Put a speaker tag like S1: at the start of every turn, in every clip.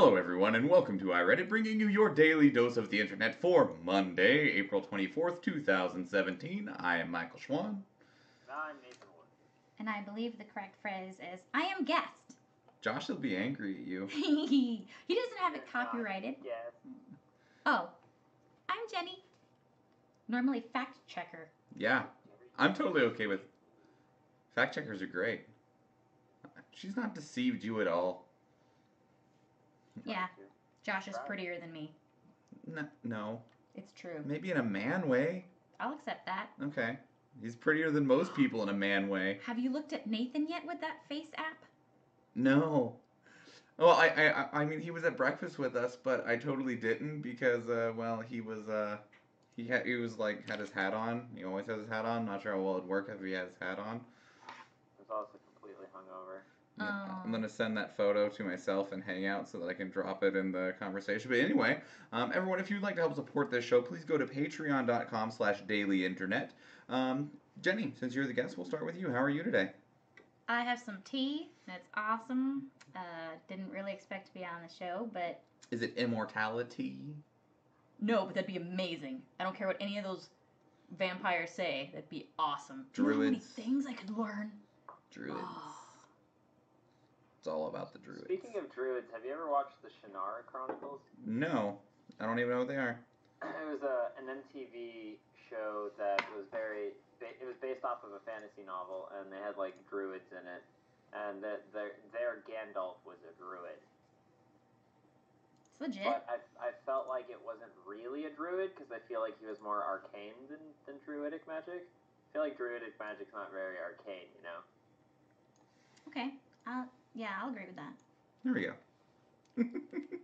S1: Hello, everyone, and welcome to iReadit, bringing you your daily dose of the internet for Monday, April 24th, 2017. I am Michael Schwahn.
S2: I'm Nathan Wood.
S3: And I believe the correct phrase is I am guest.
S1: Josh will be angry at you.
S3: he doesn't have it copyrighted.
S2: Yes.
S3: Oh, I'm Jenny. Normally fact checker.
S1: Yeah, I'm totally okay with. Fact checkers are great. She's not deceived you at all.
S3: Yeah, Josh is prettier than me.
S1: No, no,
S3: It's true.
S1: maybe in a man way.
S3: I'll accept that.
S1: Okay, he's prettier than most people in a man way.
S3: Have you looked at Nathan yet with that face app?
S1: No. Well, I, I, I- I mean, he was at breakfast with us, but I totally didn't because, uh, well, he was, uh, he had, he was like had his hat on. He always has his hat on. Not sure how well it'd work if he had his hat on.
S2: I was also completely hungover.
S1: Yeah, I'm
S3: Oh.
S1: gonna send that photo to myself and hang out so that I can drop it in the conversation. But anyway, um, everyone, if you'd like to help support this show, please go to patreon.com slash dailyinternet. Um, Jenny, since you're the guest, we'll start with you. How are you today?
S3: I have some tea. That's awesome. Uh, didn't really expect to be on the show, but
S1: Is it immortality?
S3: no, but that'd be amazing. I don't care what any of those vampires say. That'd be awesome. Do you know how many
S1: Druids.
S3: things I could learn?
S1: Druids.
S3: Oh.
S1: It's all about the druids.
S2: Speaking of druids, have you ever watched the Shannara Chronicles?
S1: No, I don't even know what they are.
S2: It was a, an MTV show that was very. It was based off of a fantasy novel, and they had like druids in it, and that their their Gandalf was a druid.
S3: It's legit.
S2: But I, I felt like it wasn't really a druid because I feel like he was more arcane than, than druidic magic. I feel like druidic magic's not very arcane, you know.
S3: Okay. I'll, yeah, I'll agree with that.
S1: There we go.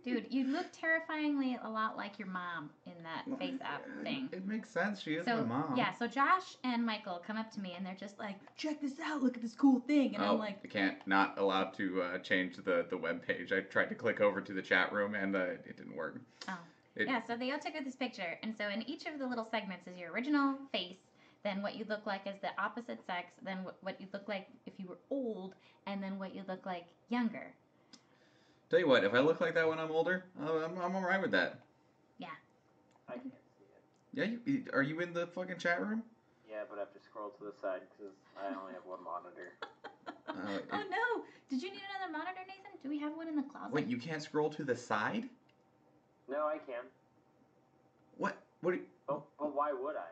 S3: Dude, you look terrifyingly a lot like your mom in that face app thing.
S1: It makes sense. She is
S3: So,
S1: my mom.
S3: yeah, so Josh and Michael come up to me and they're just like, check this out, look at this cool thing. And
S1: oh,
S3: I'm like,
S1: I can't. Not allowed to uh, change the the web page. I tried to click over to the chat room and uh, it didn't work.
S3: Oh.
S1: It,
S3: yeah, so they all took this picture. And so in each of the little segments is your original face, then what you look like as the opposite sex, then what, what you look like if you were old, and then what you look like younger.
S1: Tell you what, if I look like that when I'm older, uh, I'm I'm alright with that. Yeah.
S2: I can't see it.
S1: Yeah, you, you- are you in the fucking chat room?
S2: Yeah, but I have to scroll to the side because I only have one monitor.
S1: Uh,
S3: Oh
S1: it-
S3: no! Did you need another monitor, Nathan? Do we have one in the closet?
S1: wait, you can't scroll to the side?
S2: No, I can.
S1: What? What? do you-
S2: But, but why would I?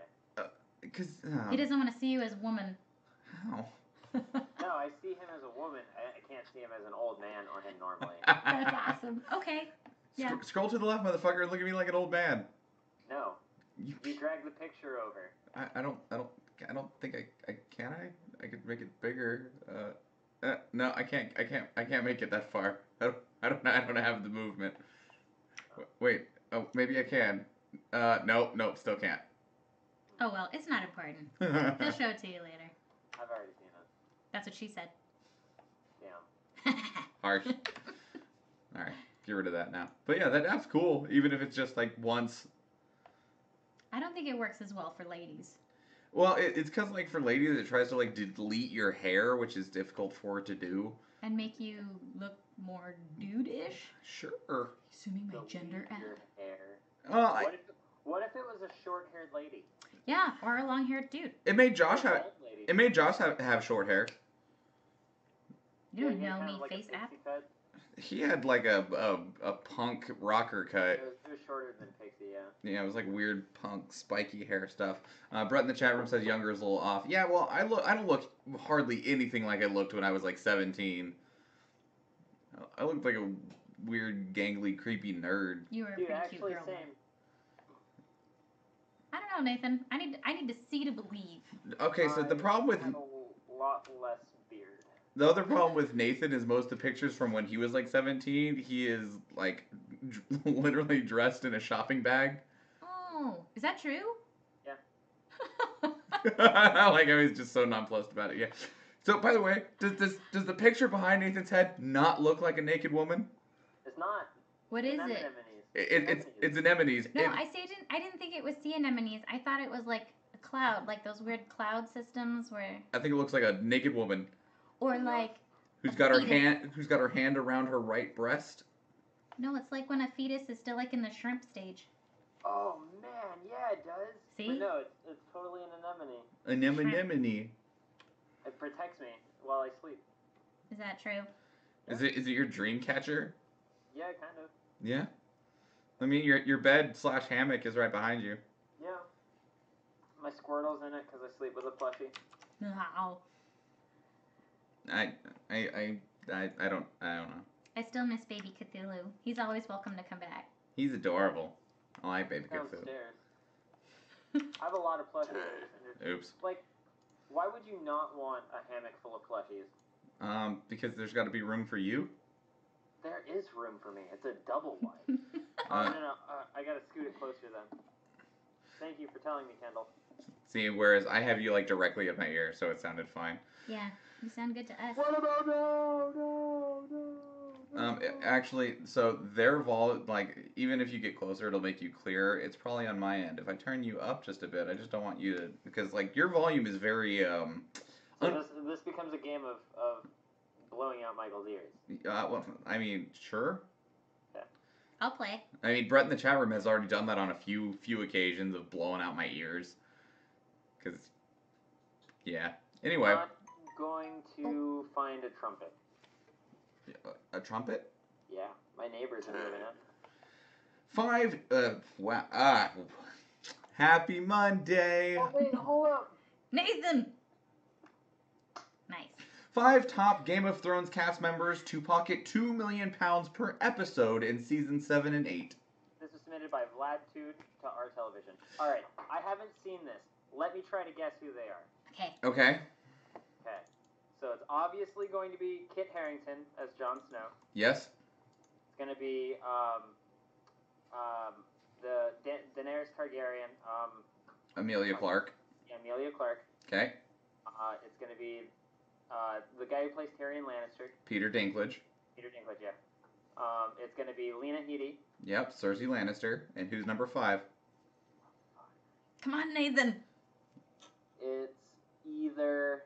S1: Because uh,
S3: He doesn't want to see you as a woman.
S1: how?
S2: No, I see him as a woman. I, I can't see him as an old man or him normally.
S3: That's awesome. Okay. Yeah.
S1: Sc- scroll to the left, motherfucker. and Look at me like an old man.
S2: No,
S1: You,
S2: you drag the picture over.
S1: I, I don't I don't I don't think I, I can I I could make it bigger. Uh, uh, no, I can't I can't I can't make it that far. I don't I don't I don't have the movement. Wait, oh maybe I can. Uh, nope, nope, still can't.
S3: Oh well, it's not important. He'll show it to you later.
S2: I've already seen it.
S3: That's what she said.
S2: Damn.
S1: Harsh. All right, get rid of that now. But yeah, that app's cool, even if it's just like once.
S3: I don't think it works as well for ladies.
S1: Well, it, it's because like for ladies, it tries to like delete your hair, which is difficult for it to do.
S3: And make you look more dude-ish.
S1: Sure.
S3: Assuming my
S2: Delete
S3: gender app.
S2: your hair.
S1: Well, I,
S2: What if, what if it was a short-haired lady?
S3: Yeah, or a long-haired dude.
S1: it made Josh have it made Josh have, have short hair.
S3: You don't know me,
S2: like
S3: face app.
S2: cut.
S1: He had like a a, a punk rocker cut.
S2: It was, it was shorter than Pixie, yeah.
S1: Yeah, it was like weird punk spiky hair stuff. Uh, Brett in the chat room says younger is a little off. Yeah, well, I look I don't look hardly anything like I looked when I was like 17. I looked like a weird, gangly, creepy nerd.
S3: You were a
S2: Dude,
S3: pretty cute
S2: actually,
S3: girl.
S2: same.
S3: I don't know, Nathan. I need I need to see to believe.
S1: Okay, so the problem with
S2: have a lot less beard.
S1: the other problem with Nathan is most of the pictures from when he was like 17, he is like d- literally dressed in a shopping bag.
S3: Oh, is that true?
S2: Yeah.
S1: like I was just so nonplussed about it. Yeah. So by the way, does does does the picture behind Nathan's head not look like a naked woman?
S2: It's not.
S3: what is
S2: Anemones.
S3: it?
S1: It, it, it's it's anemones.
S3: No,
S1: It-
S3: I say I didn't. I didn't think it was sea anemones. I thought it was like a cloud, like those weird cloud systems where,
S1: I think it looks like a naked woman
S3: or like
S1: who's got her
S3: Fetus.
S1: hand who's got her hand around her right breast.
S3: No, it's like when a fetus is still like in the shrimp stage.
S2: Oh man, yeah, it does.
S3: See?
S2: But no, it's, it's totally an anemone.
S1: Anemone.
S2: It protects me while I sleep.
S3: Is that true?
S1: Is it is it your dream catcher?
S2: Yeah, kind of.
S1: Yeah. I mean, your your bed slash hammock is right behind you.
S2: Yeah. My Squirtle's in it because I sleep with a plushie.
S3: Wow.
S1: I I I I, I don't I don't know.
S3: I still miss baby Cthulhu. He's always welcome to come back.
S1: He's adorable. I like Baby Cthulhu.
S2: Downstairs. I have a lot of plushies.
S1: Oops.
S2: Like, why would you not want a hammock full of plushies?
S1: Um, because there's got to be room for you.
S2: There is room for me. It's a double wide. oh,
S1: Uh,
S2: no, no. Uh, I gotta scoot it closer then. Thank you for telling me, Kendall.
S1: see, whereas I have you like directly at my ear, so it sounded fine.
S3: yeah, you sound good to us.
S2: What about no, no, no?
S1: Um, a- actually, so their vol like even if you get closer, it'll make you clearer. It's probably on my end. If I turn you up just a bit, I just don't want you to because like your volume is very um.
S2: So this, this becomes a game of, of blowing out Michael's ears.
S1: Uh, well, I mean, sure. Yeah.
S3: I'll play.
S1: I mean, Brett in the chat room has already done that on a few few occasions of blowing out my ears. Cause, yeah. Anyway,
S2: I'm going to find a trumpet.
S1: a trumpet.
S2: Yeah, my neighbors are moving up.
S1: Five. Uh, wow. Ah. Happy Monday.
S2: Oh, wait, hold up.
S3: Nathan! Nice.
S1: Five top Game of Thrones cast members to pocket two million pounds per episode in season seven and eight.
S2: This was submitted by Vlad Toot to our television. All right, I haven't seen this. Let me try to guess who they are.
S3: Okay.
S1: Okay.
S2: Okay, so it's obviously going to be Kit Harington as Jon Snow.
S1: Yes.
S2: It's going to be um, um, the da- Daenerys Targaryen, um,
S1: Emilia Clarke.
S2: Emilia Clarke.
S1: Okay.
S2: Uh, it's going to be uh, the guy who plays Tyrion Lannister,
S1: Peter Dinklage.
S2: Peter Dinklage. Yeah. Um, it's going to be Lena Headey.
S1: Yep. Cersei Lannister. And who's number five?
S3: Come on, Nathan.
S2: It's either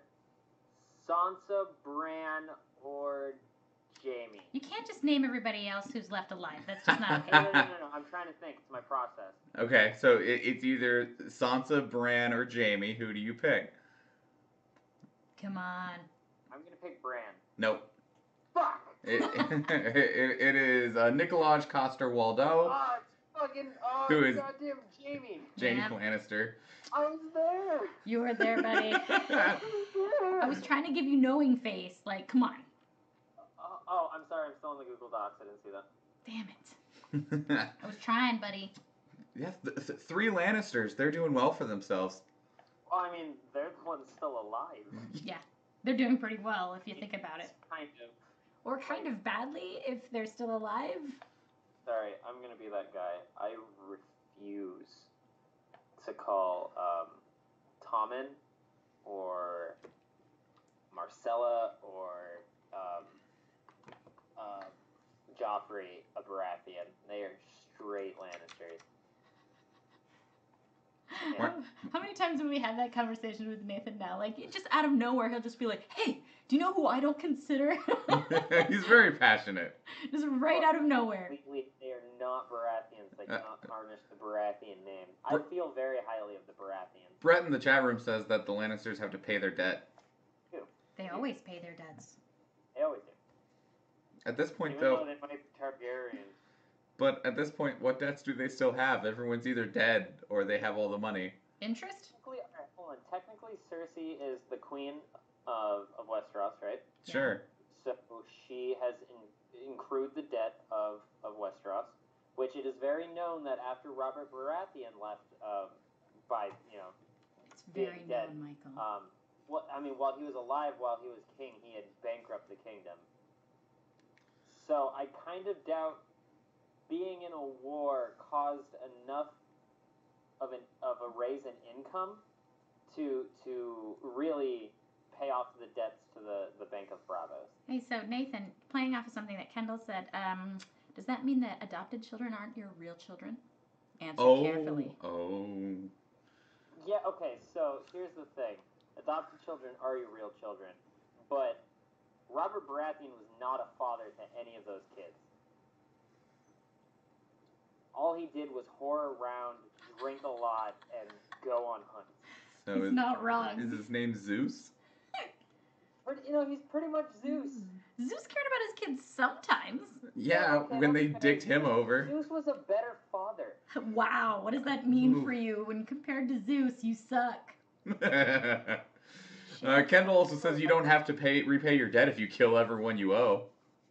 S2: Sansa, Bran, or Jaime.
S3: You can't just name everybody else who's left alive. That's just not okay.
S2: no, no, no, no. I'm trying to think. It's my process.
S1: Okay, so it, it's either Sansa, Bran, or Jaime. Who do you pick?
S3: Come on.
S2: I'm gonna pick Bran.
S1: Nope.
S2: Fuck.
S1: It, it, it is uh, Nicolaj Coster-Waldau,
S2: Oh, it's fucking. Oh,
S1: Who is-
S2: goddamn Jaime.
S1: Jaime
S3: Yep.
S1: Lannister.
S2: I was there.
S3: You were there, buddy.
S2: I was there.
S3: I was trying to give you knowing face. Like, come on.
S2: Oh, oh, I'm sorry. I'm still in the Google Docs. I didn't see that.
S3: Damn it. I was trying, buddy.
S1: Yeah, th- th- three Lannisters. They're doing well for themselves.
S2: Well, I mean, they're the ones still alive.
S3: They're doing pretty well if you think about it.
S2: Kind of.
S3: Or kind of badly if they're still alive.
S2: Sorry, I'm gonna be that guy. I refuse to call um, Tommen or Myrcella or um, uh, Joffrey a Baratheon. They are straight Lannisters.
S1: What?
S3: How many times have we had that conversation with Nathan now? Like, just out of nowhere, he'll just be like, hey, do you know who I don't consider?
S1: He's very passionate.
S3: just right out of nowhere.
S2: Completely, they are not Baratheons. They cannot tarnish the Baratheon name. I feel very highly of the Baratheons.
S1: Brett in the chat room says that the Lannisters have to pay their debt.
S3: They always pay their debts.
S2: They always do.
S1: At this point,
S2: Even though
S1: though,
S2: they might be Targaryens.
S1: But at this point, what debts do they still have? Everyone's either dead or they have all the money.
S3: Interest?
S2: Technically, alright, hold on. Technically, Cersei is the queen of, of Westeros, right?
S1: Sure.
S2: So she has in, accrued the debt of, of Westeros, which it is very known that after Robert Baratheon left, um, by you know,
S3: It's
S2: Being
S3: very
S2: dead.
S3: known, Michael.
S2: um, what I mean, while he was alive, while he was king, he had bankrupted the kingdom. So I kind of doubt being in a war caused enough of an of a raise in income to to really pay off the debts to the, the Bank of Braavos.
S3: Hey, so Nathan, playing off of something that Kendall said, um, does that mean that adopted children aren't your real children? Answer
S1: Oh.
S3: carefully.
S1: Oh.
S2: Yeah, okay, so here's the thing. Adopted children are your real children, but Robert Baratheon was not a father to any of those kids. All he did was whore around, drink a lot, and go on hunts.
S1: So
S3: He's
S1: is,
S3: not wrong.
S1: is his name Zeus?
S2: But you know, he's pretty much Zeus.
S3: Zeus cared about his kids sometimes.
S1: Yeah,
S2: okay,
S1: when they dicked him over.
S2: Zeus was a better father.
S3: Wow, what does that mean
S1: Ooh.
S3: for you? When compared to Zeus, you suck.
S1: uh, Kendall also says you don't have to pay repay your debt if you kill everyone you owe.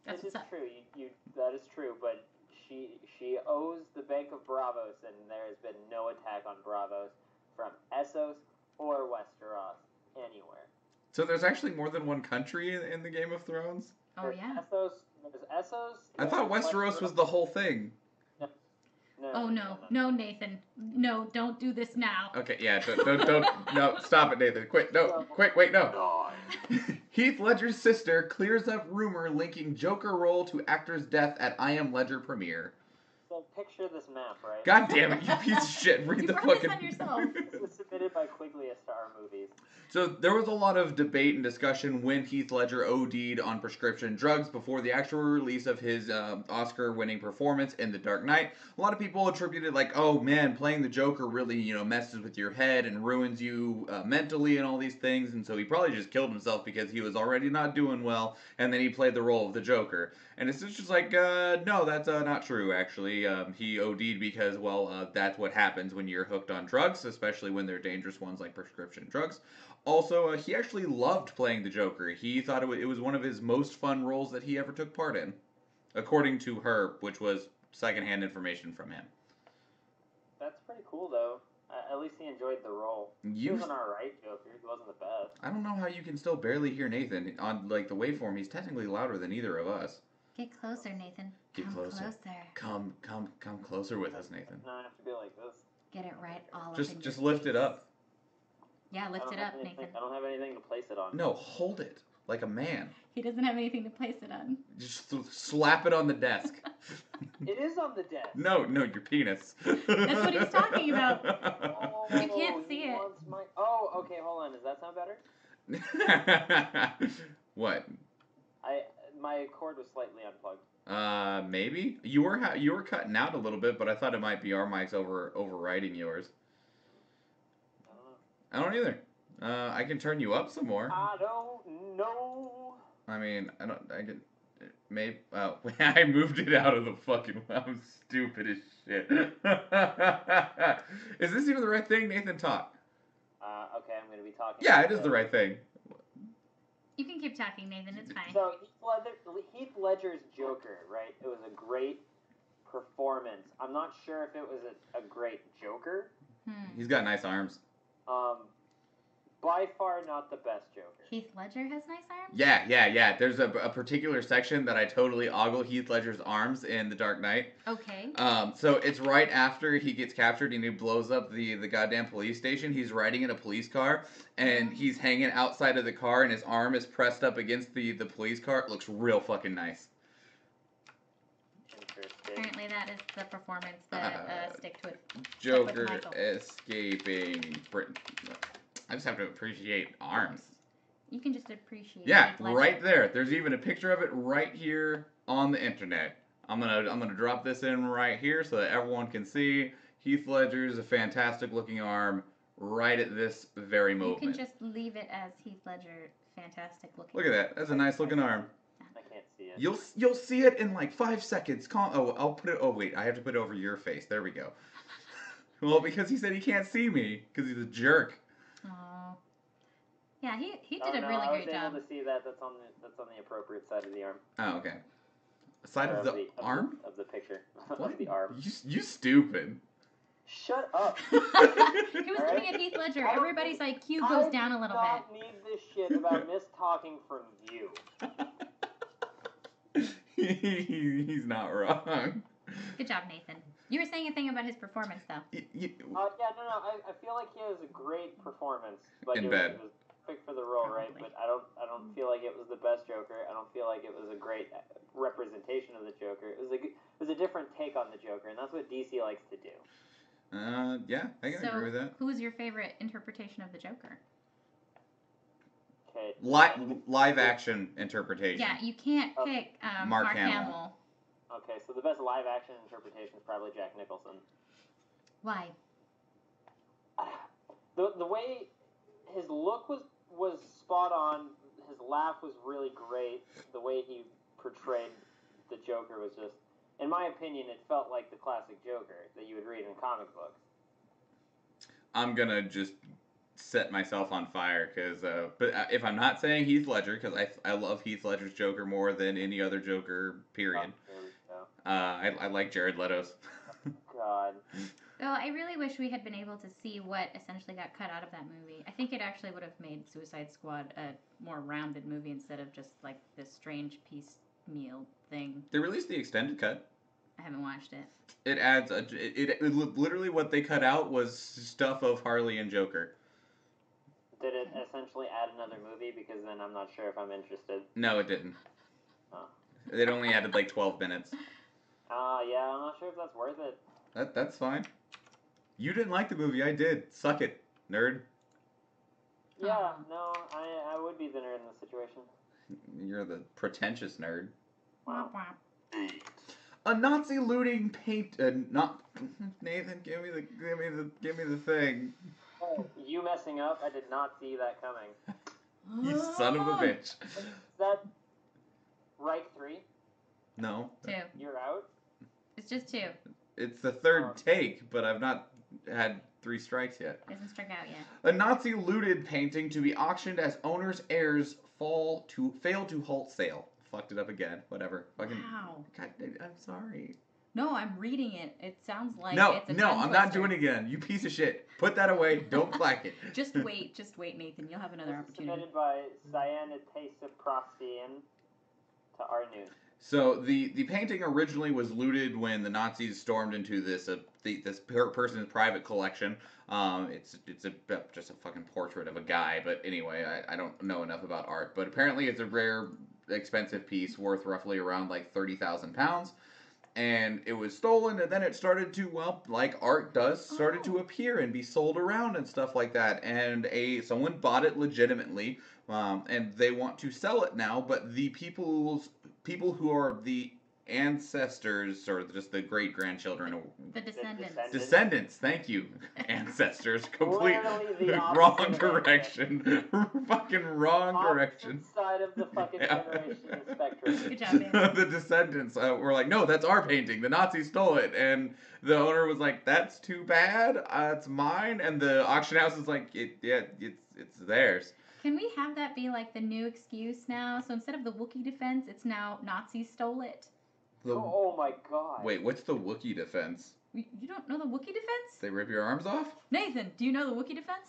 S3: That's
S2: this is true. You, you, that is true. But she she owes the Bank of Braavos, and there has been no attack on Braavos from Essos or Westeros anywhere.
S1: So there's actually more than one country in, in the Game of Thrones.
S3: Oh
S2: There's
S3: yeah.
S2: Essos. There's Essos.
S1: I thought
S2: there's
S1: Westeros was the whole thing.
S2: No,
S3: Oh no, no, Nathan, no, don't do this now.
S1: Okay, yeah, don't, don't, don't no, stop it, Nathan. Quit, no, quick, wait, no. Heath Ledger's sister clears up rumor linking Joker role to actor's death at I Am Ledger premiere.
S2: So picture this map, right?
S1: God damn it, you piece of shit! Read
S3: You
S1: the
S3: brought this on yourself.
S2: This was submitted by Quigley Star Movies.
S1: So there was a lot of debate and discussion when Heath Ledger OD'd on prescription drugs before the actual release of his uh, Oscar-winning performance in The Dark Knight. A lot of people attributed like, "Oh man, playing the Joker really, you know, messes with your head and ruins you uh, mentally and all these things." And so he probably just killed himself because he was already not doing well, and then he played the role of the Joker. And it's just like, uh, no, that's uh, not true. Actually, um, he OD'd because, well, uh, that's what happens when you're hooked on drugs, especially when they're dangerous ones like prescription drugs. Also, uh, he actually loved playing the Joker. He thought it, it was one of his most fun roles that he ever took part in, according to her, which was secondhand information from him.
S2: That's pretty cool, though. Uh, at least he enjoyed the role. He
S1: You,
S2: was an alright Joker. He wasn't the best.
S1: I don't know how you can still barely hear Nathan on like the waveform. He's technically louder than either of us.
S3: Get closer, Nathan.
S1: Get
S3: Come
S1: closer.
S3: closer.
S1: Come, come, come closer with us, Nathan.
S2: No, I have to be like this.
S3: Get it right all up
S1: Just,
S3: in
S1: just
S3: your
S1: lift it up.
S3: Yeah, lift it up,
S2: anything-
S3: Nathan.
S2: I don't have anything to place it on.
S1: No, hold it like a man.
S3: He doesn't have anything to place it on.
S1: Just th- slap it on the desk.
S2: It is on the desk.
S1: no, no, your penis. That's
S3: what he's talking about.
S2: Oh,
S3: You can't see
S2: oh,
S3: it.
S2: my- Oh, okay. Hold on. Does that sound better?
S1: what?
S2: I my cord was slightly unplugged.
S1: Uh, maybe you were ha- you were cutting out a little bit, but I thought it might be our mics over overriding yours.
S2: I don't know.
S1: I don't either. Uh, I can turn you up some more.
S2: I don't know.
S1: I mean, I don't. I can. Maybe. Oh, I moved it out of the fucking. I'm stupid as shit. is this even the right thing, Nathan? Talk.
S2: Uh, okay, I'm gonna be talking.
S1: Yeah, it is the right thing.
S3: You can keep talking, Nathan. It's fine.
S2: So Heath, Ledger, Heath Ledger's Joker, right? It was a great performance. I'm not sure if it was a, a great Joker.
S3: Hmm.
S1: He's got nice arms.
S2: Um, by far not the best Joker.
S3: Heath Ledger has nice arms.
S1: Yeah, yeah, yeah. There's a, a particular section that I totally ogle Heath Ledger's arms in The Dark Knight.
S3: Okay.
S1: Um, so it's right after he gets captured and he blows up the the goddamn police station. He's riding in a police car and he's hanging outside of the car and his arm is pressed up against the the police car. It looks real fucking nice.
S3: Apparently, that is the performance that uh,
S1: Uh,
S3: stick to it.
S1: Joker
S3: Michael.
S1: escaping. Brit- I just have to appreciate arms.
S3: You can just appreciate.
S1: Yeah,
S3: Heath
S1: right there. There's even a picture of it right here on the internet. I'm gonna I'm gonna drop this in right here so that everyone can see Heath Ledger's a fantastic looking arm right at this very moment.
S3: You can just leave it as Heath Ledger, fantastic looking.
S1: Look at that. That's a nice looking arm.
S2: I can't see it.
S1: You'll you'll see it in like five seconds. Calm. Oh, I'll put it. Oh wait, I have to put it over your face. There we go. well, because he said he can't see me because he's a jerk.
S3: Oh. Yeah, he he
S2: Oh,
S3: did a really
S2: no,
S3: really
S2: I was
S3: great job.
S2: able to see that. That's on the that's on the appropriate side of the arm.
S1: Oh, okay. Side
S2: Or
S1: of the
S2: of
S1: arm.
S2: of the picture
S1: What?
S2: of the arm.
S1: You you stupid.
S2: Shut up.
S3: he was looking
S2: Alright.
S3: at Heath Ledger. Everybody's IQ
S2: I
S3: goes down a
S2: do
S3: little bit.
S2: not need this shit about Miss talking from you.
S1: he's not wrong.
S3: Good job, Nathan. You were saying a thing about his performance, though.
S1: Y- y-
S2: Uh, yeah, no, no. I, I feel like he has a great performance. Like
S1: In
S2: it
S1: bed.
S2: It was perfect for the role, right? But I don't, I don't feel like it was the best Joker. I don't feel like it was a great uh, representation of the Joker. It was a, g- it was a different take on the Joker, and that's what DC likes to do.
S1: Uh, yeah, I can
S3: so,
S1: agree with that.
S3: who was your favorite interpretation of the Joker?
S2: Okay.
S1: Li- live action interpretation.
S3: Yeah, you can't
S2: Uh,
S3: pick um,
S1: Mark
S3: Mark,
S1: Hamill.
S3: Hamill.
S2: Okay, so the best live action interpretation is probably Jack Nicholson.
S3: Why?
S2: The the way his look was was spot on. His laugh was really great. The way he portrayed the Joker was just, in my opinion, it felt like the classic Joker that you would read in comic books.
S1: I'm gonna just set myself on fire because, uh, but uh, if I'm not saying Heath Ledger, because I I love Heath Ledger's Joker more than any other Joker. Period.
S2: Oh.
S1: Uh, I I like Jared Leto's.
S2: God.
S3: Well, I really wish we had been able to see what essentially got cut out of that movie. I think it actually would have made Suicide Squad a more rounded movie instead of just like this strange piecemeal thing.
S1: they released the extended cut.
S3: I haven't watched it.
S1: It adds a. It, it, it literally what they cut out was stuff of Harley and Joker.
S2: Did it essentially add another movie? Because then I'm not sure if I'm interested.
S1: No, it didn't.
S2: Oh.
S1: It only added like 12 minutes.
S2: Uh, yeah, I'm not sure if that's worth it.
S1: That that's fine. You didn't like the movie. I did. Suck it, nerd.
S2: Yeah, no, I, I would be the nerd in this situation.
S1: You're the pretentious nerd.
S2: Wow.
S3: Womp womp.
S1: A Nazi looting paint. Uh, not Nathan. Give me the. Give me the. Give me the thing.
S2: Oh, you messing up? I did not see that coming.
S1: You son of a bitch.
S2: Is that right 3?
S1: No,
S3: Two.
S2: You're out?
S3: It's just two.
S1: It's the third
S2: Oh.
S1: take, but I've not had three strikes yet.
S3: Hasn't struck out yet.
S1: A Nazi looted painting to be auctioned as owner's heirs fall to fail to halt sale. Fucked it up again. Whatever. Fucking.
S3: Wow.
S1: God, I'm sorry.
S3: No, I'm reading it. It sounds like
S1: no,
S3: it's a
S1: no, I'm not doing it again. You piece of shit. Put that away. Don't clack it.
S3: Just wait, just wait, Nathan. You'll have another
S2: This is
S3: opportunity.
S2: submitted by Cyanid Prostian to our news.
S1: So the the painting originally was looted when the Nazis stormed into this uh, the, this per- person's private collection. Um, it's it's a just a fucking portrait of a guy, but anyway, I, I don't know enough about art. But apparently, it's a rare, expensive piece worth roughly around like thirty thousand pounds. And it was stolen, and then it started to well, like art does, started to
S3: Oh.
S1: appear and be sold around and stuff like that. And a someone bought it legitimately, um, and they want to sell it now. But the people's people who are the ancestors or just the great grandchildren or
S3: The descendants.
S2: descendants.
S1: descendants thank you ancestors complete
S2: the
S1: wrong direction fucking wrong
S2: Opposite
S1: direction
S2: side of the fucking
S1: Yeah.
S2: generation spectrum.
S3: Good job, man.
S1: the descendants uh, were like no that's our painting the nazis stole it and the owner was like that's too bad uh, it's mine and the auction house is like it, yeah it's it's theirs
S3: Can we have that be like the new excuse now? So instead of the Wookiee defense, it's now Nazis stole it.
S1: the,
S2: Oh my god.
S1: wait what's the wookiee defense
S3: You you don't know the Wookiee defense?
S1: they rip your arms off
S3: Nathan, do you know the Wookiee defense?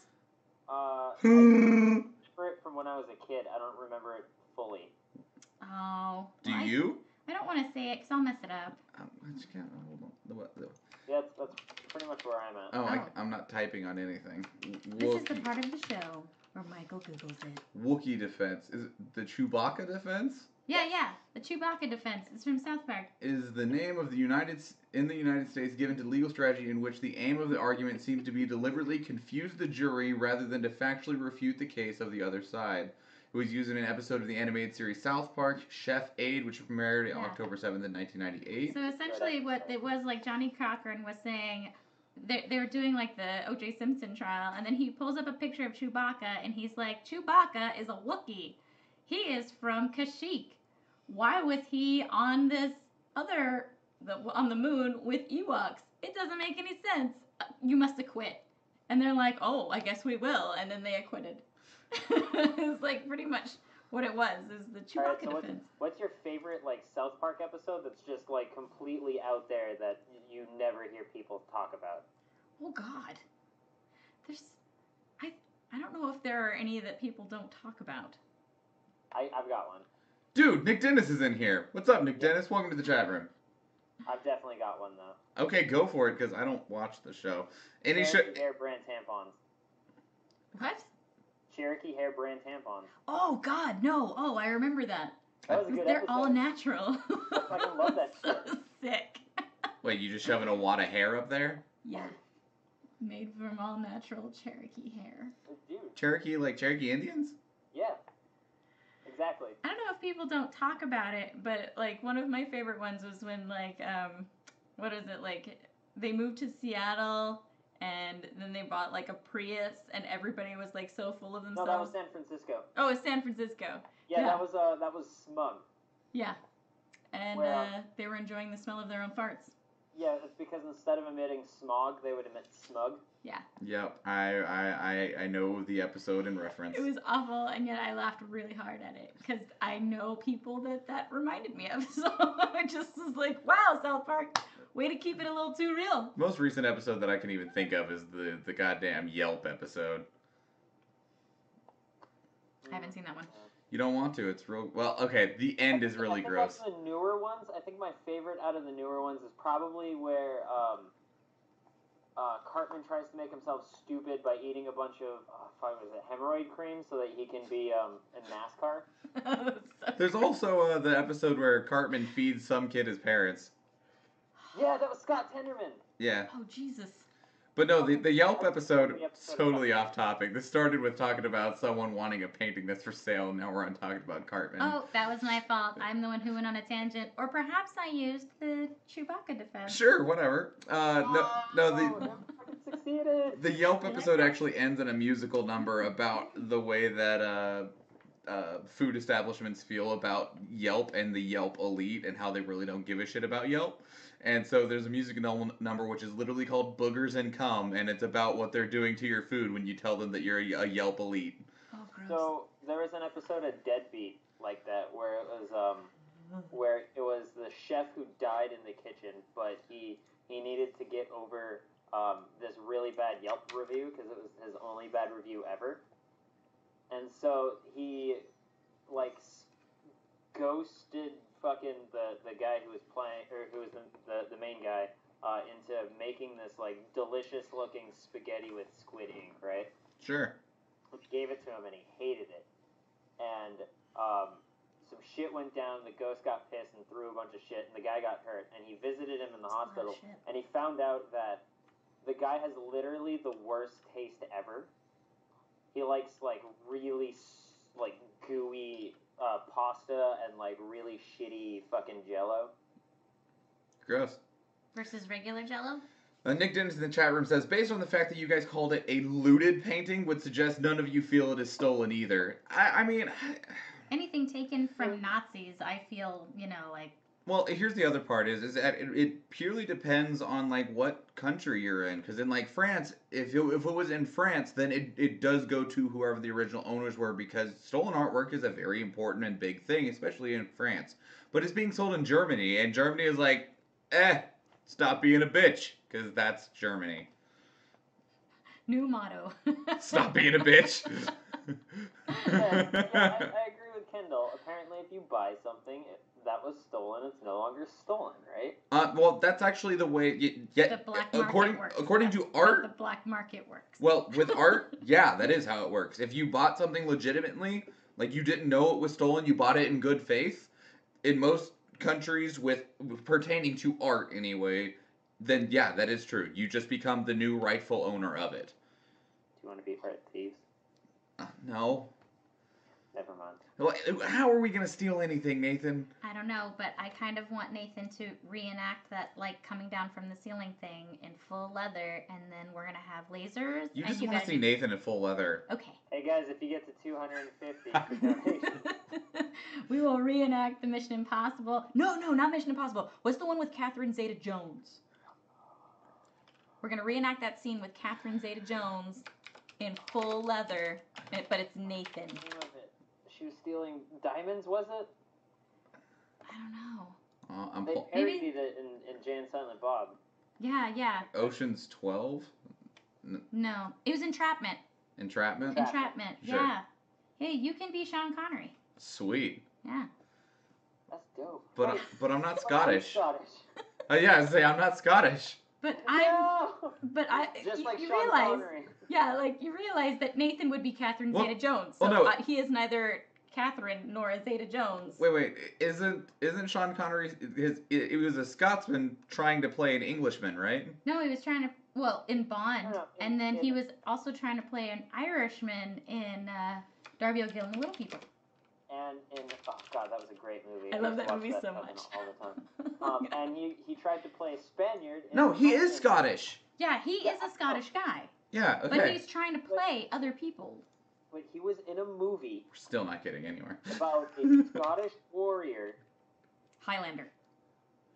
S2: Uh, I remember it from when I was a kid. I don't remember it fully.
S3: Oh. well,
S1: you
S3: I don't want to say it because I'll mess it up.
S1: Um, I just can't hold on. The what- the-
S2: Yeah, that's, that's pretty much where I'm at.
S1: Oh,
S3: Oh.
S1: I, am not typing on anything.
S3: This is the part of the show where Michael Googles it.
S1: Wookie defense. Is it the Chewbacca defense?
S3: Yeah, yeah. The Chewbacca defense. It's from South Park.
S1: Is the name of the United in the United States given to legal strategy in which the aim of the argument seems to be deliberately confuse the jury rather than to factually refute the case of the other side. It was used in an episode of the animated series South Park, Chef Aid, which premiered
S3: Yeah.
S1: October 7th, in 1998.
S3: So essentially, what it was like Johnnie Cochran was saying, they, they were doing like the O.J. Simpson trial, and then he pulls up a picture of Chewbacca, and he's like, Chewbacca is a Wookiee. He is from Kashyyyk. Why was he on this other the, on the moon with Ewoks? It doesn't make any sense. You must acquit. And they're like, oh, I guess we will, and then they acquitted. it's like pretty much what it was is the Chewbacca
S2: Alright, so what's,
S3: defense.
S2: what's your favorite like South Park episode that's just like completely out there that you never hear people talk about?
S3: Oh God, there's, I, I don't know if there are any that people don't talk about.
S2: I, I've got one.
S1: Dude, Nick Dennis is in here. What's up, Nick Dennis? Welcome to the chat room.
S2: I've definitely got one though.
S1: Okay, go for it, because I don't watch the show. Any show.
S2: Cherokee hair brand tampons.
S3: What?
S2: Cherokee hair brand tampons.
S3: Oh God, no. Oh, I remember that.
S2: That was a good
S3: They're
S2: episode.
S3: all natural.
S2: fucking love that shit.
S3: Sick.
S1: Wait, you just shoving a wad of hair up there?
S3: Yeah. Made from all natural Cherokee hair.
S2: Dude,
S1: Cherokee, like Cherokee Indians?
S2: yeah. exactly.
S3: I don't know if people don't talk about it, but like one of my favorite ones was when like um what is it like they moved to Seattle and then they bought like a Prius and everybody was like so full of themselves.
S2: No,
S3: themselves.
S2: that was San Francisco.
S3: oh, it's San Francisco.
S2: Yeah,
S3: Yeah.
S2: that was uh that was smug.
S3: Yeah. And
S2: Well-
S3: uh, they were enjoying the smell of their own farts.
S2: Yeah, it's because instead of emitting smog, they would emit smug. Yeah.
S1: Yep, I, I, I, I know the episode in reference.
S3: It was awful, and yet I laughed really hard at it because I know people that that reminded me of. So I just was like, "Wow, South Park, way to keep it a little too real."
S1: Most recent episode that I can even think of is the the goddamn Yelp episode.
S3: I haven't seen that one.
S1: You don't want to. It's real. Well, okay. The end is really
S2: I think
S1: gross.
S2: The newer ones, I think my favorite out of the newer ones is probably where um, uh, Cartman tries to make himself stupid by eating a bunch of oh, fuck, was it hemorrhoid cream so that he can be um, in NASCAR.
S3: So
S1: There's
S3: good.
S1: also uh, the episode where Cartman feeds some kid his parents.
S2: Yeah, that was Scott Tenorman.
S1: Yeah.
S3: Oh Jesus!
S1: But no, the, the Yelp episode,
S2: episode
S1: totally off topic. This started with talking about someone wanting a painting that's for sale, and now we're on talking about Cartman.
S3: Oh, that was my fault. I'm the one who went on a tangent, or perhaps I used the Chewbacca defense.
S1: Sure, whatever. Uh, no, no,
S2: Oh,
S1: the,
S2: never fucking succeeded.
S1: The Yelp episode actually ends in a musical number about the way that uh, uh, food establishments feel about Yelp and the Yelp elite and how they really don't give a shit about Yelp. And so there's a music num- number which is literally called Boogers and Cum, and it's about what they're doing to your food when you tell them that you're a, a Yelp elite.
S3: Oh, gross.
S2: So there was an episode of Deadbeat like that where it was um where it was the chef who died in the kitchen, but he he needed to get over um, this really bad Yelp review because it was his only bad review ever, and so he like ghosted fucking the the guy who was playing or who was the the, the main guy uh, into making this like delicious looking spaghetti with squid ink, right?
S1: Sure.
S2: gave it to him and he hated it. And um, some shit went down. The ghost got pissed and threw a bunch of shit, and the guy got hurt. And he visited him in the
S3: That's a lot of
S2: hospital,
S3: shit.
S2: and he found out that the guy has literally the worst taste ever. He likes like really like gooey uh, pasta and like really shitty fucking Jello.
S1: Gross.
S3: Versus regular Jello.
S1: Uh, Nick Dennis in the chat room says, based on the fact that you guys called it a looted painting, would suggest none of you feel it is stolen either. I, I mean,
S3: Anything taken from Nazis, I feel, you know, like
S1: Well, here's the other part is is that it, it purely depends on like what country you're in. Because in like France, if it, if it was in France, then it, it does go to whoever the original owners were because stolen artwork is a very important and big thing, especially in France. But it's being sold in Germany, and Germany is like, eh, stop being a bitch, because that's Germany.
S3: new motto.
S1: Stop being a bitch.
S2: yeah, yeah, I, I agree with Kendall. Apparently, if you buy something that was stolen, it's no longer stolen, right?
S1: Uh, well, that's actually the way. y- Yeah,
S3: the black market
S1: according
S3: works.
S1: according
S3: That's
S1: to
S3: how
S1: art,
S3: the black market works.
S1: Well, with art, yeah, that is how it works. If you bought something legitimately, like you didn't know it was stolen, you bought it in good faith, in most countries with pertaining to art anyway, then yeah, that is true. You just become the new rightful owner of it.
S2: Do you want to be art thieves?
S1: Uh, no.
S2: Never mind.
S1: Well, How are we gonna steal anything, Nathan?
S3: I don't know, but I kind of want Nathan to reenact that, like coming down from the ceiling thing in full leather, and then we're gonna have lasers.
S1: You
S3: and
S1: just want to
S3: guys-
S1: see Nathan in full leather.
S3: Okay.
S2: Hey guys, if you get to 250
S3: we will reenact the Mission Impossible. No, no, not Mission Impossible. What's the one with Catherine Zeta Jones? We're gonna reenact that scene with Catherine Zeta Jones in full leather, but it's Nathan.
S2: Name of it. She was stealing diamonds, was it?
S3: I don't know.
S1: Uh, I'm
S2: They
S1: pl-
S2: parodied it in, in Jay and Silent Bob.
S3: Yeah, yeah.
S1: Ocean's Twelve,
S3: No, it was Entrapment.
S1: Entrapment.
S2: Entrapment.
S3: Entrapment.
S1: Sure.
S3: Yeah. Hey, you can be Sean Connery.
S1: Sweet,
S3: Yeah.
S2: That's dope.
S1: but
S2: Wait,
S1: but I'm not
S2: so I'm
S1: Scottish.
S2: Scottish.
S1: Uh, yeah, I say I'm not Scottish.
S3: But I,
S2: No!
S3: but I,
S2: Just
S3: you,
S2: like
S3: you
S2: Sean
S3: realize,
S2: Connery.
S3: yeah, like you realize that Nathan would be Catherine
S1: Well-
S3: Zeta-Jones.
S1: oh,
S3: So
S1: no.
S3: uh, he is neither Catherine nor a Zeta-Jones.
S1: Wait, wait, isn't isn't Sean Connery his? It, it was a Scotsman trying to play an Englishman, right?
S3: No, he was trying to, well, in Bond,
S2: No, no,
S3: and then he was also trying to play an Irishman in uh, Darby O'Gill and the Little People.
S2: and in oh god, that was a great movie.
S3: I love
S2: used to
S3: that movie so much.
S2: all the time. Um, and he he tried to play a Spaniard. in
S1: No,
S2: the
S1: he is Scottish.
S3: yeah, he
S2: Yeah,
S3: is a. Scottish guy,
S1: Yeah,
S3: but he's trying to play other people.
S2: But he was in a movie
S1: We're still not getting anywhere.
S2: about a Scottish warrior,
S3: Highlander.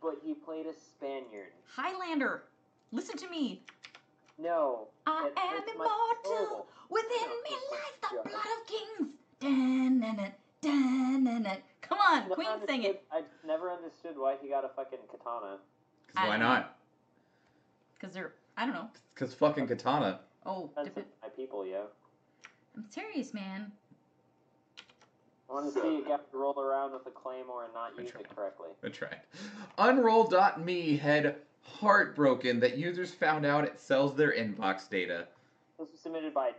S2: but he played a Spaniard.
S3: Highlander. Listen to me.
S2: No.
S3: I
S2: it
S3: am
S2: hurts my
S3: immortal.
S2: soul.
S3: Within
S2: No,
S3: me
S2: it's
S3: lies the
S2: Joe.
S3: blood of kings. Dun, dun, dun, dun, dun, dun. Come on,
S2: Never
S3: Queen, sing
S2: understood-
S3: it.
S2: I never understood why he got a fucking katana.
S1: 'Cause
S3: I
S1: why
S3: don't Because they're, I don't know.
S1: Because fucking katana.
S3: Oh,
S2: That's
S3: different.
S2: my people, yo.
S3: I'm serious, man.
S2: I want to see a guy roll around with a claymore and not
S1: I
S2: use
S1: tried.
S2: it correctly.
S1: That's right. Unroll.me had heartbroken that users found out it sells their inbox data.
S2: This was submitted by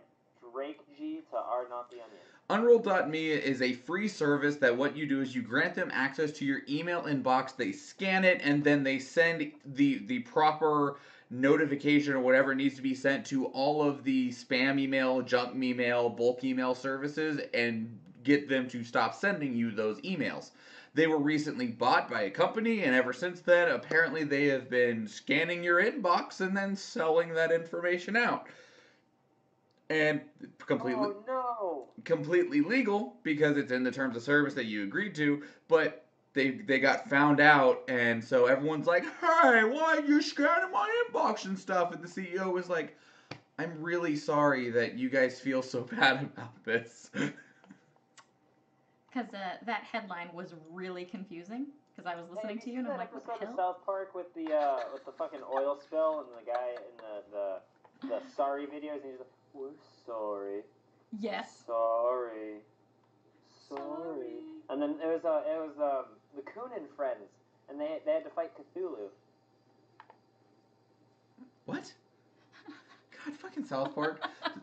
S2: Drake G to R Not the Onion.
S1: Unroll.me is a free service that what you do is you grant them access to your email inbox, they scan it, and then they send the the proper notification or whatever needs to be sent to all of the spam email, junk email, bulk email services and get them to stop sending you those emails. They were recently bought by a company, and ever since then, apparently they have been scanning your inbox and then selling that information out. And completely
S2: Oh no!
S1: completely legal because it's in the terms of service that you agreed to, but they they got found out and so everyone's like, "Hey, why are you scanning my inbox and stuff?" And the CEO was like, "I'm really sorry that you guys feel so bad about this."
S3: Because uh, that headline was really confusing. Because I was listening
S2: Hey,
S3: to you and I'm like, what
S2: episode
S3: the
S2: of
S3: hell?
S2: South Park with the uh, with the fucking oil spill and the guy in the the, the sorry videos and he's like, "We're sorry,
S3: Yes.
S2: sorry, sorry." And then it was uh, it was um, the Coon and friends, and they they had to fight Cthulhu.
S1: what? God, fucking South Park.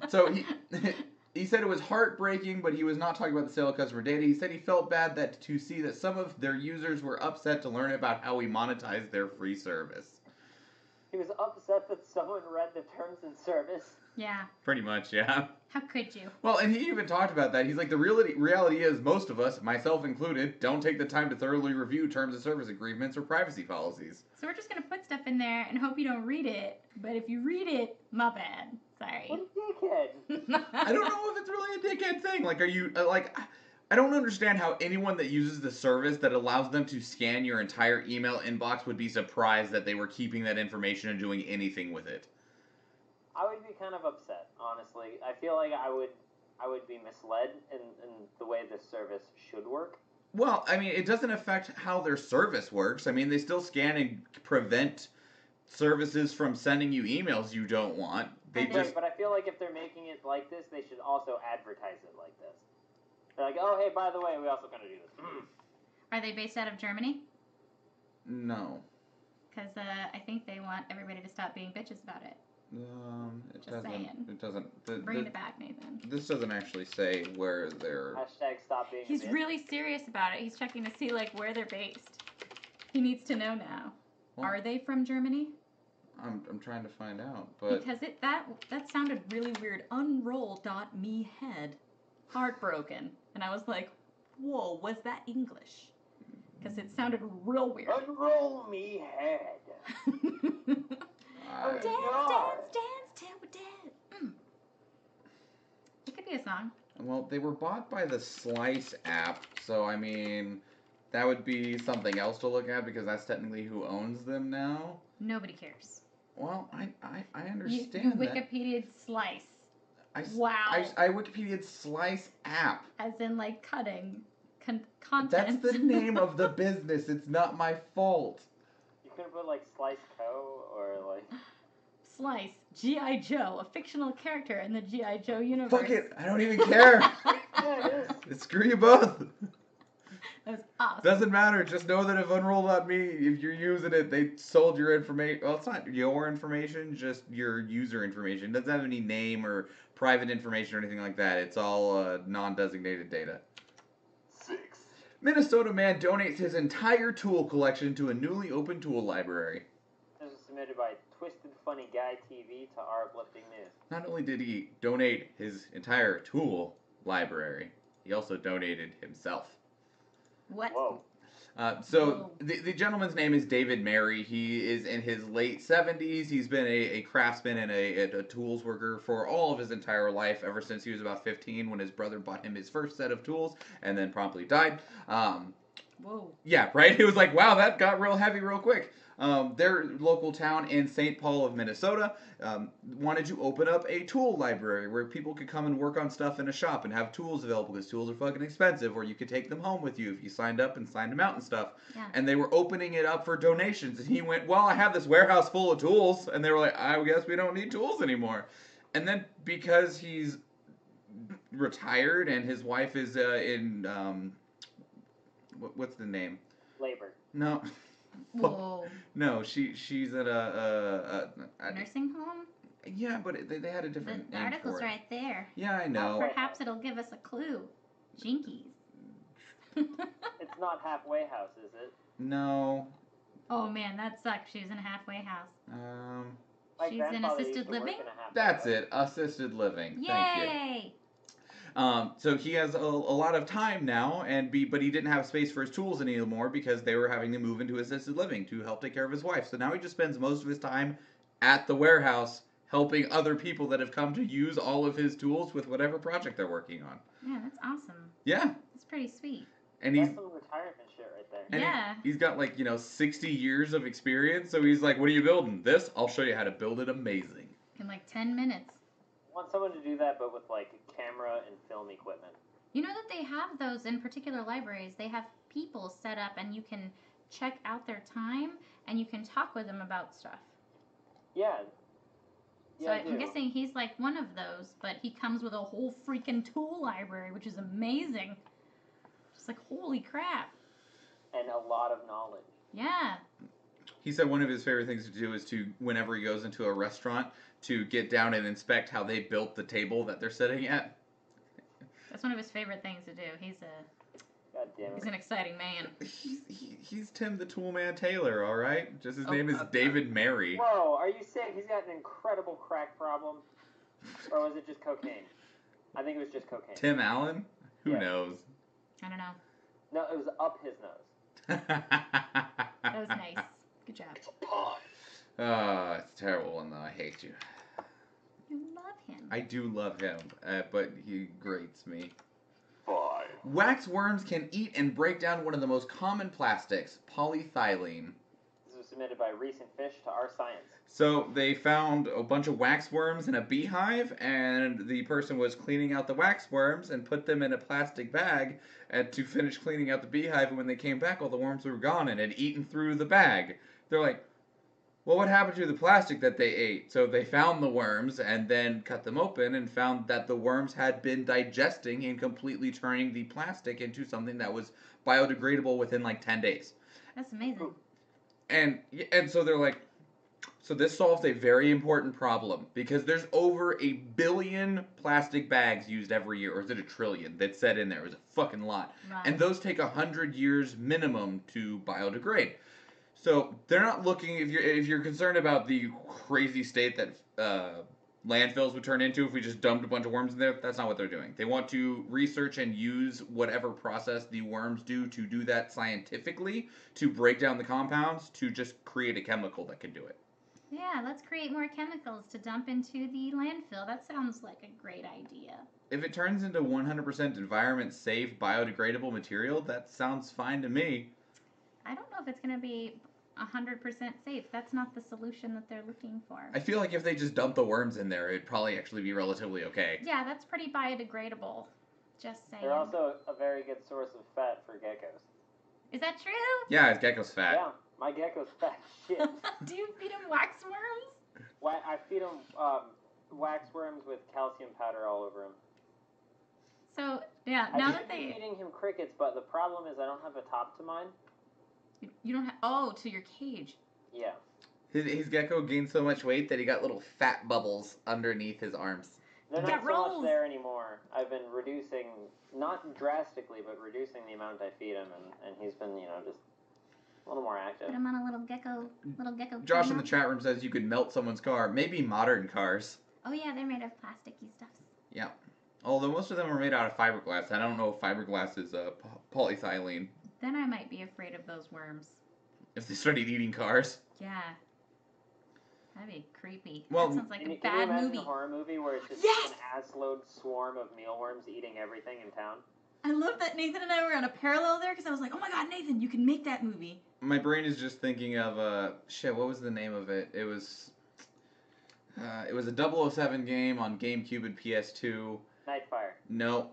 S1: so he he said it was heartbreaking, but he was not talking about the sale of customer data. He said he felt bad that to see that some of their users were upset to learn about how we monetize their free service.
S2: He was upset that someone read the terms and service.
S3: Yeah.
S1: Pretty much, yeah.
S3: How could you?
S1: Well, and he even talked about that. He's like, the reality reality is most of us, myself included, don't take the time to thoroughly review terms of service agreements or privacy policies.
S3: So we're just gonna put stuff in there and hope you don't read it. But if you read it, my bad. Sorry.
S2: What a dickhead!
S1: I don't know if it's really a dickhead thing. Like, are you uh, like? I don't understand how anyone that uses the service that allows them to scan your entire email inbox would be surprised that they were keeping that information and doing anything with it.
S2: I would be kind of upset, honestly. I feel like I would I would be misled in, in the way this service should work.
S1: Well, I mean, it doesn't affect how their service works. I mean, they still scan and prevent services from sending you emails you don't want. They
S3: Right,
S2: Right,
S1: just
S2: but I feel like if they're making it like this, they should also advertise it like this. They're like, oh, hey, by the way, we also kind of do this.
S3: Are they based out of Germany?
S1: no.
S3: Because uh, I think they want everybody to stop being bitches about it.
S1: Um, it
S3: Just
S1: doesn't.
S3: saying.
S1: It doesn't. The,
S3: Bring
S1: the-
S3: it back, Nathan.
S1: this doesn't actually say where they're.
S2: Hashtag stop being. a
S3: He's
S2: bitch.
S3: really serious about it. He's checking to see like where they're based. He needs to know now.
S1: Well-
S3: Are they from Germany?
S1: I'm, I'm trying to find out, but
S3: Because it that that sounded really weird. Unroll dot me head, heartbroken, and I was like, "Whoa, was that English?" Because it sounded real weird.
S2: Unroll me head.
S3: dance,
S1: I,
S3: dance,
S2: God.
S3: dance till we're dead. Mm. It could be a song.
S1: well, they were bought by the Slice app, so I mean, that would be something else to look at because that's technically who owns them now.
S3: Nobody cares.
S1: Well, I I, I
S3: You,
S1: understand
S3: you
S1: that.
S3: Wikipedia slice,
S1: I, s-
S3: Wow.
S1: I, I Wikipedia Slice app.
S3: as in like cutting con-
S1: That's the name of the business. It's not my fault.
S2: You could have put like Slice Co. or like.
S3: Slice, G.I. Joe, a fictional character in the G.I. Joe universe.
S1: Fuck it. I don't even care.
S2: Yeah, it is.
S1: Screw you both.
S3: That was awesome.
S1: Doesn't matter. Just know that if Unroll.me, if you're using it, they sold your information. Well, it's not your information, just your user information. It doesn't have any name or private information or anything like that. It's all uh, non-designated data.
S2: Six.
S1: Minnesota man donates his entire tool collection to a newly opened tool library.
S2: This was submitted by Twisted Funny Guy TV to our uplifting news.
S1: Not only did he donate his entire tool library, He also donated himself.
S3: What?
S2: Whoa.
S1: Uh, so the, the gentleman's name is David Mary. He is in his late 70s. He's been a, a craftsman and a, a, a tools worker for all of his entire life, ever since he was about 15 when his brother bought him his first set of tools and then promptly died. Um,
S3: Whoa.
S1: yeah, right? It was like, wow, that got real heavy real quick. Um, their local town in St. Paul of Minnesota um, wanted to open up a tool library where people could come and work on stuff in a shop and have tools available because tools are fucking expensive, or you could take them home with you if you signed up and signed them out and stuff.
S3: Yeah.
S1: And they were opening it up for donations, and he went, "Well, I have this warehouse full of tools," and they were like, "I guess we don't need tools anymore." And then because he's retired and his wife is uh, in um, what's the name?
S2: Labor.
S1: No,
S3: Whoa.
S1: no, she she's at a, a, a, a
S3: Nursing home?
S1: yeah, but they, they had a different
S3: the
S1: name
S3: article's
S1: for it.
S3: right there.
S1: Yeah, I know.
S3: Perhaps it'll give us a clue. Jinkies.
S2: It's not halfway house, is it?
S1: No,
S3: oh man, that sucks. She's in a halfway house.
S1: um,
S2: My
S3: She's in assisted living?
S2: in
S1: that's
S2: house.
S1: it. Assisted living. Thank you.
S3: Yay!
S1: Um, so he has a, a lot of time now, and be but he didn't have space for his tools anymore because they were having to move into assisted living to help take care of his wife. So now he just spends most of his time at the warehouse helping other people that have come to use all of his tools with whatever project they're working on.
S3: Yeah, that's awesome.
S1: Yeah,
S3: That's pretty sweet.
S1: and he's
S2: That's some retirement shit right there.
S1: and he-
S3: Yeah.
S1: he's got like you know sixty years of experience. So he's like, "What are you building? This? I'll show you how to build it amazing."
S3: In like 10 minutes.
S2: I want someone to do that, but with like camera and film equipment.
S3: You know that they have those in particular libraries. They have people set up and you can check out their time and you can talk with them about stuff.
S2: Yeah.
S3: So
S2: Yeah, I
S3: I'm
S2: do.
S3: guessing he's like one of those, but he comes with a whole freaking tool library, which is amazing. Just like, holy crap.
S2: and a lot of knowledge.
S3: Yeah.
S1: He said one of his favorite things to do is to, whenever he goes into a restaurant, to get down and inspect how they built the table that they're sitting at.
S3: That's one of his favorite things to do. He's a
S2: God damn
S3: he's an exciting man.
S1: He's, he, he's Tim the Toolman Taylor, all right. Just his
S3: Oh,
S1: name is
S3: uh,
S1: David Mary.
S2: Whoa, are you saying he's got an incredible crack problem? Or was it just cocaine? I think it was just cocaine.
S1: Tim Allen? Who
S2: Yeah.
S1: knows?
S3: I don't know.
S2: No, it was up his nose.
S3: That was nice. Good job.
S1: Oh, it's a terrible one though. I hate you.
S3: You love him.
S1: I do love him, uh, but he grates me.
S2: Five.
S1: Wax worms can eat and break down one of the most common plastics, polyethylene.
S2: This was submitted by Recent Fish to Our Science.
S1: So they found a bunch of wax worms in a beehive, and the person was cleaning out the wax worms and put them in a plastic bag and to finish cleaning out the beehive. And when they came back, all the worms were gone and had eaten through the bag. They're like, "Well, what happened to the plastic that they ate?" So they found the worms and then cut them open and found that the worms had been digesting and completely turning the plastic into something that was biodegradable within like ten days.
S3: That's amazing.
S1: And and so they're like, so this solves a very important problem because there's over a billion plastic bags used every year, or is it a trillion that's said in there? It was a fucking lot.
S3: Right.
S1: And those take a hundred years minimum to biodegrade. So they're not looking if you're if you're concerned about the crazy state that uh, landfills would turn into if we just dumped a bunch of worms in there. That's not what they're doing. They want to research and use whatever process the worms do to do that scientifically to break down the compounds to just create a chemical that can do it.
S3: yeah, let's create more chemicals to dump into the landfill. That sounds like a great idea.
S1: If it turns into 100% environment safe biodegradable material, that sounds fine to me.
S3: I don't know if it's going to be 100% safe. That's not the solution that they're looking for.
S1: I feel like if they just dump the worms in there, it'd probably actually be relatively okay.
S3: Yeah, that's pretty biodegradable. Just saying.
S2: They're also a very good source of fat for geckos.
S3: Is that true?
S1: Yeah, it's gecko's fat.
S2: Yeah, my gecko's fat shit.
S3: Do you feed him wax worms?
S2: Wa- I feed them um, wax worms with calcium powder all over them.
S3: So, yeah, now
S2: should
S3: that
S2: be
S3: they.
S2: feeding him crickets, but the problem is I don't have a top to mine.
S3: You- You don't have. Oh, to your cage.
S2: Yeah.
S1: His, his gecko gained so much weight that he got little fat bubbles underneath his arms.
S2: They're not so much there anymore. I've been reducing, not drastically, but reducing the amount I feed him, and, and he's been, you know, just a little more active.
S3: Put him on a little gecko. Little gecko.
S1: Josh in the chat room says you could melt someone's car. Maybe modern cars.
S3: Oh yeah, they're made of plasticky stuff.
S1: Yeah. Although most of them are made out of fiberglass. I don't know if fiberglass is uh, po- polyethylene.
S3: Then I might be afraid of those worms.
S1: If they started eating cars.
S3: Yeah. That'd be creepy.
S1: Well-
S3: that sounds like
S2: Can
S3: a
S2: you, can you
S3: bad
S2: imagine
S3: movie.
S2: a horror movie where it's just
S3: Yes!
S2: an assload swarm of mealworms eating everything in town?
S3: I love that Nathan and I were on a parallel there because I was like, oh my god, Nathan, you can make that movie.
S1: My brain is just thinking of uh shit. What was the name of it? It was. Uh, it was a 007 game on GameCube and PS2.
S2: Nightfire.
S1: No.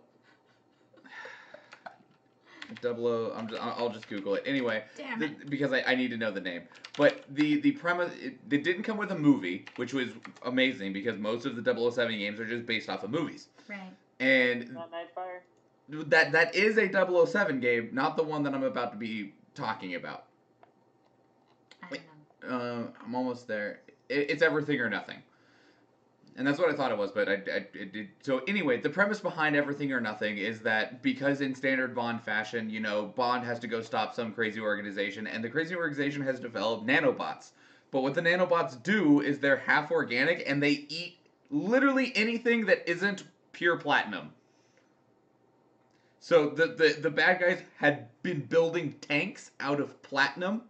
S1: Double O. I'm just, I'll just Google it anyway.
S3: Damn
S1: the, because I, I need to know the name. But the the premise it, it didn't come with a movie, which was amazing because most of the 007 games are just based off of movies.
S3: Right.
S1: And
S2: Not Nightfire?
S1: that that is a 007 game, not the one that I'm about to be talking about.
S3: I don't know.
S1: Uh, I'm almost there. It, it's everything or nothing. And that's what I thought it was, but I, I it did. So anyway, the premise behind Everything or Nothing is that because in standard Bond fashion, you know, Bond has to go stop some crazy organization, and the crazy organization has developed nanobots. But what the nanobots do is they're half organic, and they eat literally anything that isn't pure platinum. So the, the, the bad guys had been building tanks out of platinum.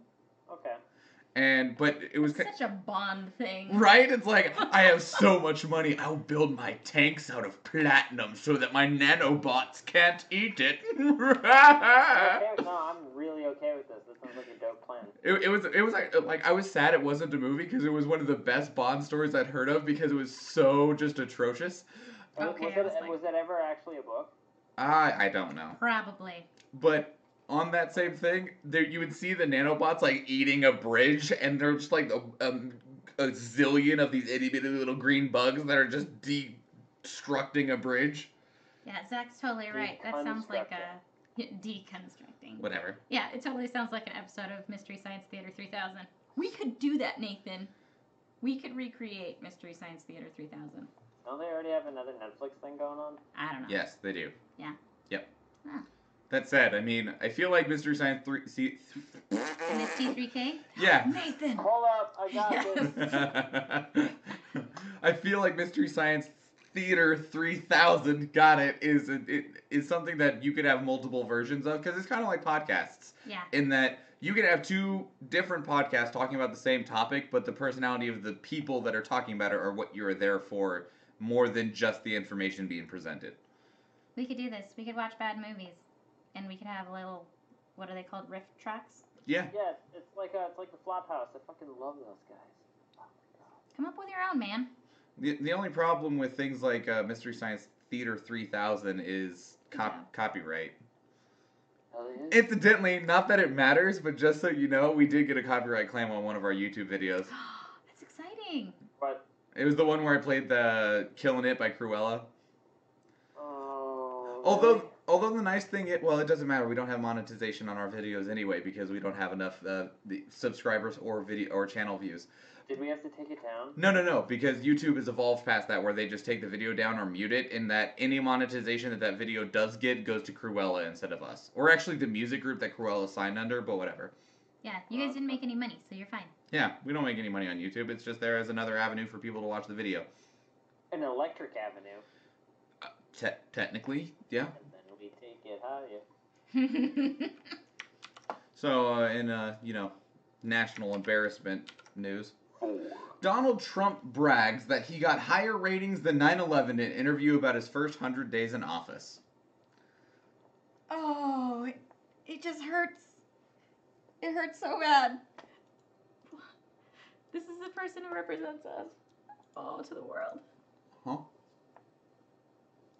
S1: And but it was
S3: Such a Bond thing.
S1: Right? It's like, I have so much money, I'll build my tanks out of platinum so that my nanobots can't eat it.
S2: okay, no, I'm really okay with this. This sounds like a dope plan.
S1: it, it was it was like, like I was sad it wasn't a movie because it was one of the best Bond stories I'd heard of because it was so just atrocious.
S2: Was-
S3: Okay,
S2: was,
S3: I
S2: it,
S3: was like-
S2: was it ever actually a book?
S1: I I don't know.
S3: Probably.
S1: But on that same thing, there you would see the nanobots like eating a bridge, and they're just like a, um, a zillion of these itty bitty little green bugs that are just destructing a bridge.
S3: Yeah, Zach's totally right. That sounds like a deconstructing.
S1: Whatever.
S3: Yeah, it totally sounds like an episode of Mystery Science Theater 3000. We could do that, Nathan. We could recreate Mystery Science Theater 3000.
S2: Don't they already have another Netflix thing going on?
S3: I don't know.
S1: Yes, they do.
S3: Yeah.
S1: Yep.
S3: Ah.
S1: That said, I mean, I feel like Mystery Science Three. See,
S3: MST3K?
S1: yeah.
S3: Nathan!
S2: Hold up, I got
S3: Yes.
S2: this.
S1: I feel like Mystery Science Theater 3000, got it, is it, it is something that you could have multiple versions of because it's kind of like podcasts
S3: Yeah.
S1: in that you could have two different podcasts talking about the same topic, but the personality of the people that are talking about it are what you're there for more than just the information being presented.
S3: We could do this. We could watch bad movies. And we could have little, what are they called? Riff tracks?
S1: Yeah.
S2: Yeah, it's, it's like a, it's like the Flophouse. I fucking love those guys. Oh my god.
S3: Come up with your own, man.
S1: The, the only problem with things like uh, Mystery Science Theater 3000 is cop-
S3: Yeah.
S1: copyright.
S2: Hell yeah.
S1: Incidentally, not that it matters, but just so you know, we did get a copyright claim on one of our YouTube videos.
S3: That's exciting.
S2: But
S1: It was the one where I played the "Killing It" by Cruella.
S2: oh.
S1: Although,
S2: really?
S1: Although the nice thing, it well, it doesn't matter. We don't have monetization on our videos anyway because we don't have enough uh, the subscribers or video or channel views.
S2: did we have to take it down?
S1: No, no, no, because YouTube has evolved past that where they just take the video down or mute it, and that any monetization that that video does get goes to Cruella instead of us, or actually the music group that Cruella signed under. But whatever.
S3: Yeah, you guys didn't make any money, so you're fine.
S1: Yeah, we don't make any money on YouTube. It's just there as another avenue for people to watch the video.
S2: An electric avenue,
S1: Te- technically, yeah.
S2: And then we it.
S1: So, uh, in uh, you know, national embarrassment news, Donald Trump brags that he got higher ratings than 9/11 in an interview about his first hundred days in office.
S3: oh, it, it just hurts. It hurts so bad. This is the person who represents us. Oh, to the world.
S1: Huh?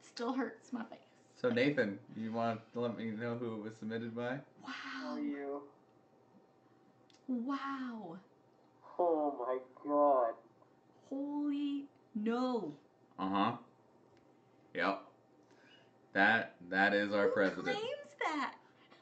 S3: Still hurts my face.
S1: So Nathan, you want to let me know who it was submitted by?
S3: Wow.
S2: are you?
S3: Wow.
S2: Oh my god.
S3: Holy no.
S1: Uh huh. Yep. That that is our
S3: Who
S1: president.
S3: claims that?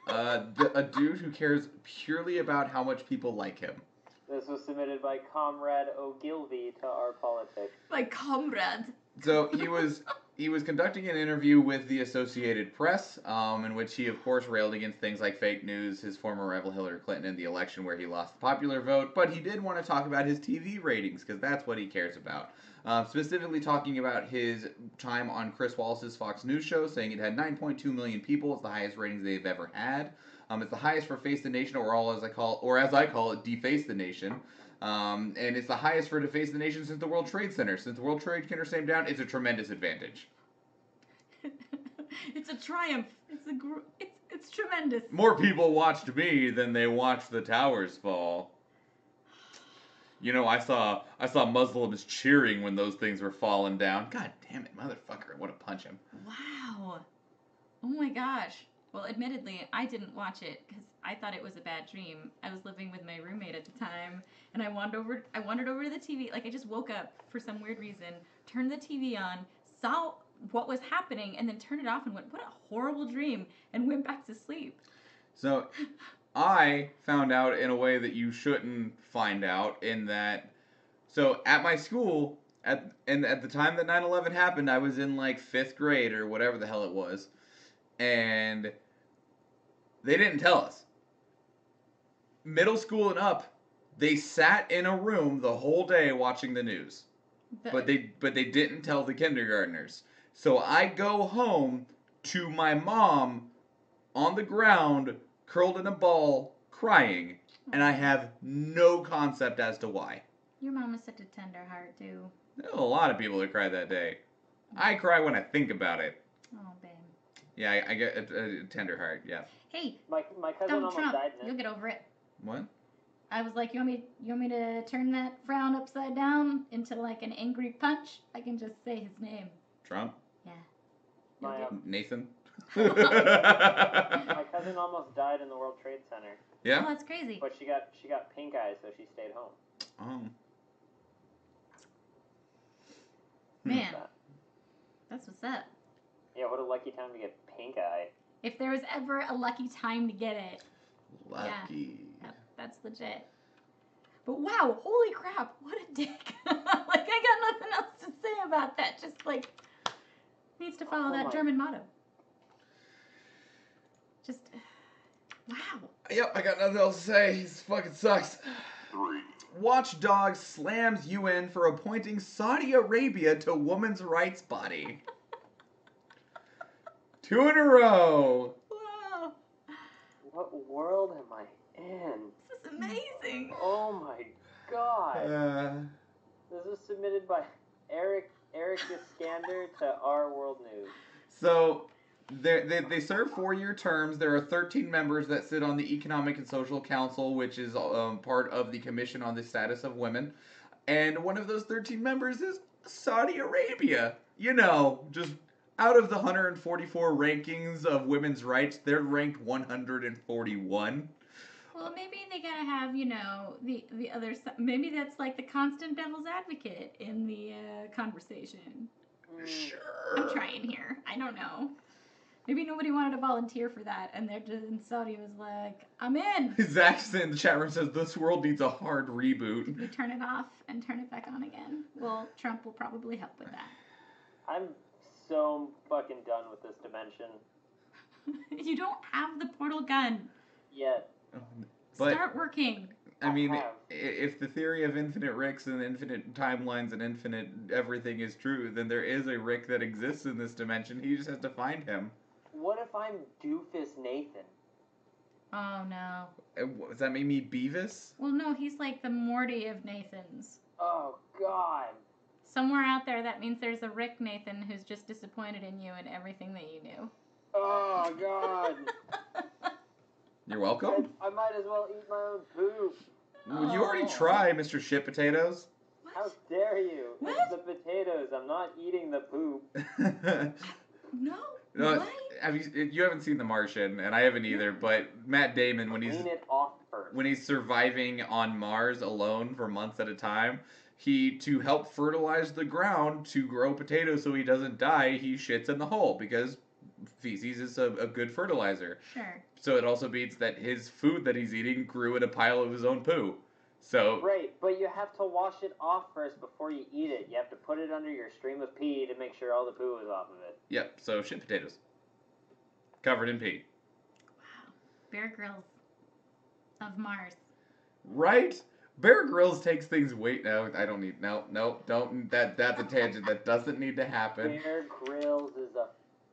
S1: Uh, d- a dude who cares purely about how much people like him.
S2: This was submitted by Comrade Ogilvy to our politics.
S3: My comrade.
S1: So he was he was conducting an interview with the Associated Press, um, in which he of course railed against things like fake news, his former rival Hillary Clinton in the election where he lost the popular vote. But he did want to talk about his TV ratings because that's what he cares about. um, specifically talking about his time on Chris Wallace's Fox News show, saying it had 9.2 million people. It's the highest ratings they've ever had. Um, it's the highest for Face the Nation, or all as I call, or as I call it, Deface the Nation. Um, and it's the highest for Deface the Nation since the World Trade Center. Since the World Trade Center came down, it's a tremendous advantage.
S3: it's a triumph. It's a gr- it's it's tremendous.
S1: More people watched me than they watched the towers fall. You know, I saw I saw Muslims cheering when those things were falling down. God damn it, motherfucker! I want to punch him.
S3: Wow. Oh my gosh. Well, admittedly, I didn't watch it because I thought it was a bad dream. I was living with my roommate at the time, and I wandered over. I wandered over to the TV. Like I just woke up for some weird reason, turned the TV on, saw what was happening, and then turned it off and went, "What a horrible dream!" and went back to sleep.
S1: So, I found out in a way that you shouldn't find out. In that, so at my school, at and at the time that 9/11 happened, I was in like fifth grade or whatever the hell it was, and they didn't tell us. Middle school and up, they sat in a room the whole day watching the news.
S3: The-
S1: But they but they didn't tell the kindergartners. So I go home to my mom on the ground, curled in a ball, crying, and I have no concept as to why.
S3: Your mom is such a tender heart too.
S1: There a lot of people that cry that day. I cry when I think about it.
S3: Babe.
S1: Yeah, I, I get a, a tender heart. Yeah.
S3: Hey,
S2: My my cousin
S3: Donald
S2: almost
S3: Trump,
S2: died in
S3: you'll
S2: it.
S3: get over it.
S1: What?
S3: I was like, you want me, you want me to turn that frown upside down into like an angry punch? I can just say his name.
S1: Trump?
S3: Yeah. You'll
S2: My,
S3: get-
S2: um,
S1: Nathan?
S2: My cousin almost died in the World Trade Center,
S3: Oh,
S1: yeah.
S3: that's crazy.
S2: but she got she got pink eye, so she stayed home.
S1: Oh.
S3: Man,
S2: That-
S3: that's what's up.
S2: Yeah, what a lucky time to get pink eye.
S3: If there was ever a lucky time to get it,
S1: Lucky.
S3: that, that's legit. But wow, holy crap, what a dick. like, I got nothing else to say about that. Just like, needs to follow
S2: Oh
S3: that
S2: my-
S3: German motto. Just, wow.
S1: Yep, I got nothing else to say. This fucking sucks.
S4: Three.
S1: Watchdog slams UN for appointing Saudi Arabia to women's rights body. Two in a row.
S3: Wow.
S2: What world am I in?
S3: This is amazing.
S2: Oh my god.
S1: Uh,
S2: This is submitted by Eric Eric Iskander to Our World News.
S1: so they, they, they serve four-year terms. There are 13 members that sit on the Economic and Social Council, which is um, part of the Commission on the Status of Women. And one of those 13 members is Saudi Arabia. You know, just out of the 144 rankings of women's rights, they're ranked 141.
S3: Well, maybe they gotta have, you know, the the other. Maybe that's like the constant devil's advocate in the uh, conversation.
S2: Mm,
S1: Sure.
S3: I'm trying here. I don't know. Maybe nobody wanted to volunteer for that, and they're just and Saudi was like, "I'm in."
S1: Zach in the chat room says this world needs a hard reboot.
S3: You turn it off and turn it back on again. Well, Trump will probably help with that.
S2: I'm so fucking done with this dimension.
S3: you don't have the portal gun.
S2: Yet.
S1: But
S3: Start working.
S1: I mean,
S2: I
S1: i- if the theory of infinite Ricks and infinite timelines and infinite everything is true, then there is a Rick that exists in this dimension. He just has to find him.
S2: What if I'm Doofus Nathan?
S3: Oh no.
S1: Uh, Does that make me Beavis?
S3: Well, no, he's like the Morty of Nathan's.
S2: Oh god.
S3: Somewhere out there, that means there's a Rick Nathan who's just disappointed in you and everything that you knew.
S2: Oh god.
S1: You're welcome.
S2: I might as well eat my own poop.
S1: Well, You already
S3: Oh.
S1: tried, Mr. Shit Potatoes.
S2: How dare you?
S3: What?
S2: It's the potatoes. I'm not eating the poop.
S3: No.
S1: No,
S3: what?
S1: have you you haven't seen The Martian, and I haven't either. But Matt Damon, when he's
S2: it off first.
S1: when he's surviving on Mars alone for months at a time, he to help fertilize the ground to grow potatoes so he doesn't die, he shits in the hole because feces is a, a good fertilizer.
S3: Sure.
S1: So it also means that his food that he's eating grew in a pile of his own poo. So
S2: Right, but you have to wash it off first before you eat it. You have to put it under your stream of pee to make sure all the poo is off of it.
S1: yep, so shit potatoes. Covered in pee.
S3: Wow. Bear Grylls of Mars.
S1: Right? Bear Grylls takes things way. No, I don't need. No, no, don't. That that's a tangent that doesn't need to happen.
S2: Bear Grylls is a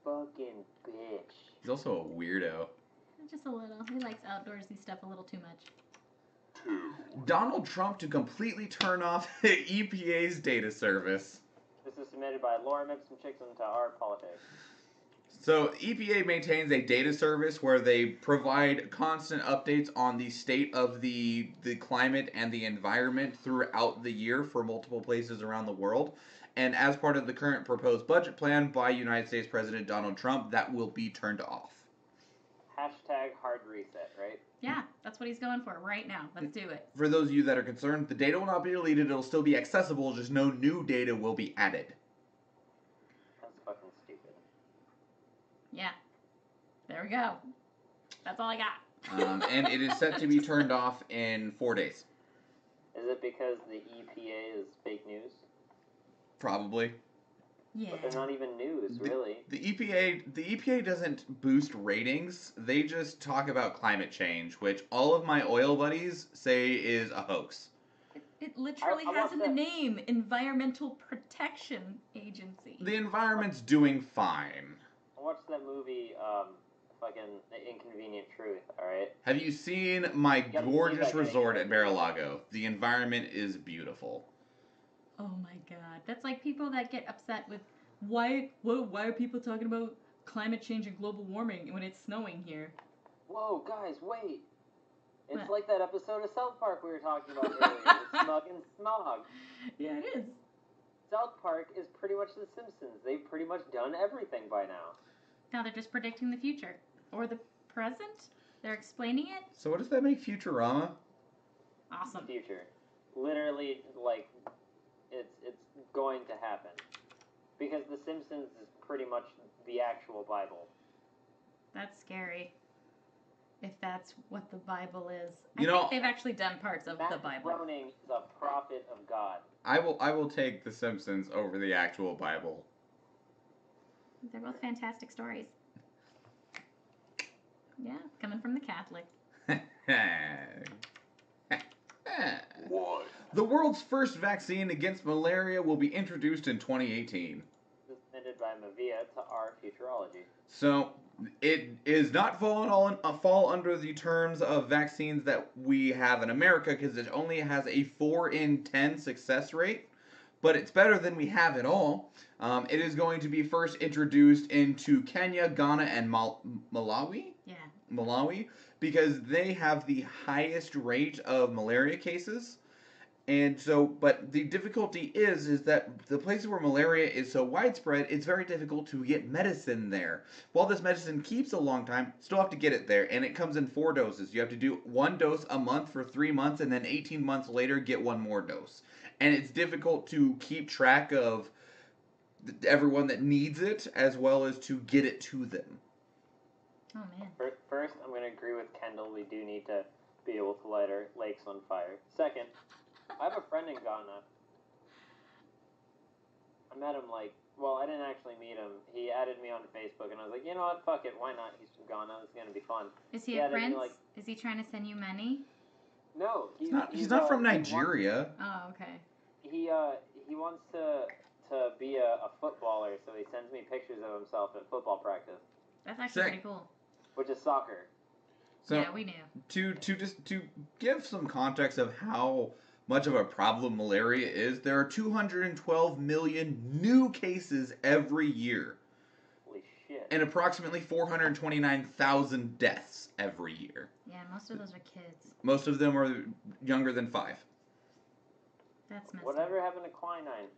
S2: fucking bitch.
S1: He's also a weirdo.
S3: Just a little. He likes outdoorsy stuff a little too much.
S1: Donald Trump to completely turn off the EPA's data service.
S2: This is submitted by Laura Mipsum Chickson to our politics.
S1: So EPA maintains a data service where they provide constant updates on the state of the the climate and the environment throughout the year for multiple places around the world. And as part of the current proposed budget plan by United States President Donald Trump, that will be turned off.
S2: Hashtag hard reset, right?
S3: Yeah, that's what he's going for right now. Let's do it.
S1: For those of you that are concerned, the data will not be deleted, it'll still be accessible, just no new data will be added.
S2: That's fucking stupid.
S3: Yeah. There we go. That's all I got.
S1: Um, and it is set to be turned off in four days.
S2: Is it because the EPA is fake news?
S1: Probably.
S3: Yeah.
S2: But they're not even news,
S1: The-
S2: really.
S1: The EPA the EPA doesn't boost ratings. They just talk about climate change, which all of my oil buddies say is a hoax.
S3: It, it literally
S2: I- I
S3: has
S2: watched
S3: in the
S2: that-
S3: name Environmental Protection Agency.
S1: The environment's doing fine.
S2: I watched that movie, um, fucking The Inconvenient Truth, alright?
S1: Have you seen my
S2: Yep, see
S1: gorgeous
S2: that
S1: resort at Mar-a-Lago? The environment is beautiful.
S3: Oh my god. That's like people that get upset with why whoa, why are people talking about climate change and global warming when it's snowing here?
S2: Whoa, guys, wait! It's
S3: What?
S2: like that episode of South Park we were talking about earlier, with Smug and Smog.
S3: Yeah, it is.
S2: South Park is pretty much The Simpsons. They've pretty much done everything by now.
S3: Now they're just predicting the future or the present. They're explaining it.
S1: So what does that make Futurama?
S3: Awesome.
S2: Future. Literally, like, it's it's going to happen. Because The Simpsons is pretty much the actual Bible.
S3: That's scary. If that's what the Bible is.
S1: You
S3: I
S1: know-
S3: think they've actually done parts of
S2: Matt
S3: the Bible.
S2: Groening is a prophet of God.
S1: I will I will take The Simpsons over the actual Bible.
S3: They're both fantastic stories. Yeah, coming from the Catholic.
S1: the world's first vaccine against malaria will be introduced in 2018.
S2: Submitted by Mavia to our Futurology.
S1: So it is not fallen all uh, fall under the terms of vaccines that we have in America because it only has a four in ten success rate, but it's better than we have at all. Um, it is going to be first introduced into Kenya, Ghana, and Mal- Malawi. Malawi because they have the highest rate of malaria cases. And so, but the difficulty is, is that the places where malaria is so widespread, it's very difficult to get medicine there. While this medicine keeps a long time, still have to get it there, and it comes in four doses. You have to do one dose a month for three months, and then 18 months later, get one more dose. And it's difficult to keep track of everyone that needs it, as well as to get it to them.
S3: Oh man.
S2: Fir- First, I'm going to agree with Kendall. We do need to be able to light our lakes on fire. Second, I have a friend in Ghana. I met him like, well, I didn't actually meet him. He added me on Facebook, and I was like, you know what? Fuck it. Why not? He's from Ghana. It's going to be fun.
S3: Is he
S2: Yeah,
S3: a
S2: that'd
S3: prince?
S2: like-
S3: Is he trying to send you money?
S2: No, he's,
S1: He's not, he's not
S2: uh,
S1: from
S2: he wants-
S1: Nigeria.
S3: Oh, okay.
S2: He uh he wants to to be a, a footballer, so he sends me pictures of himself at football practice,
S3: That's actually
S1: Sick.
S3: pretty cool.
S2: Which is soccer.
S1: So
S3: yeah, we knew.
S1: to to just to give some context of how much of a problem malaria is, there are 212 million new cases every year
S2: Holy shit!
S1: and approximately 429,000 deaths every year.
S3: Yeah, most of those are kids.
S1: Most of them are younger than 5.
S3: That's messed
S2: Whatever happened to quinine?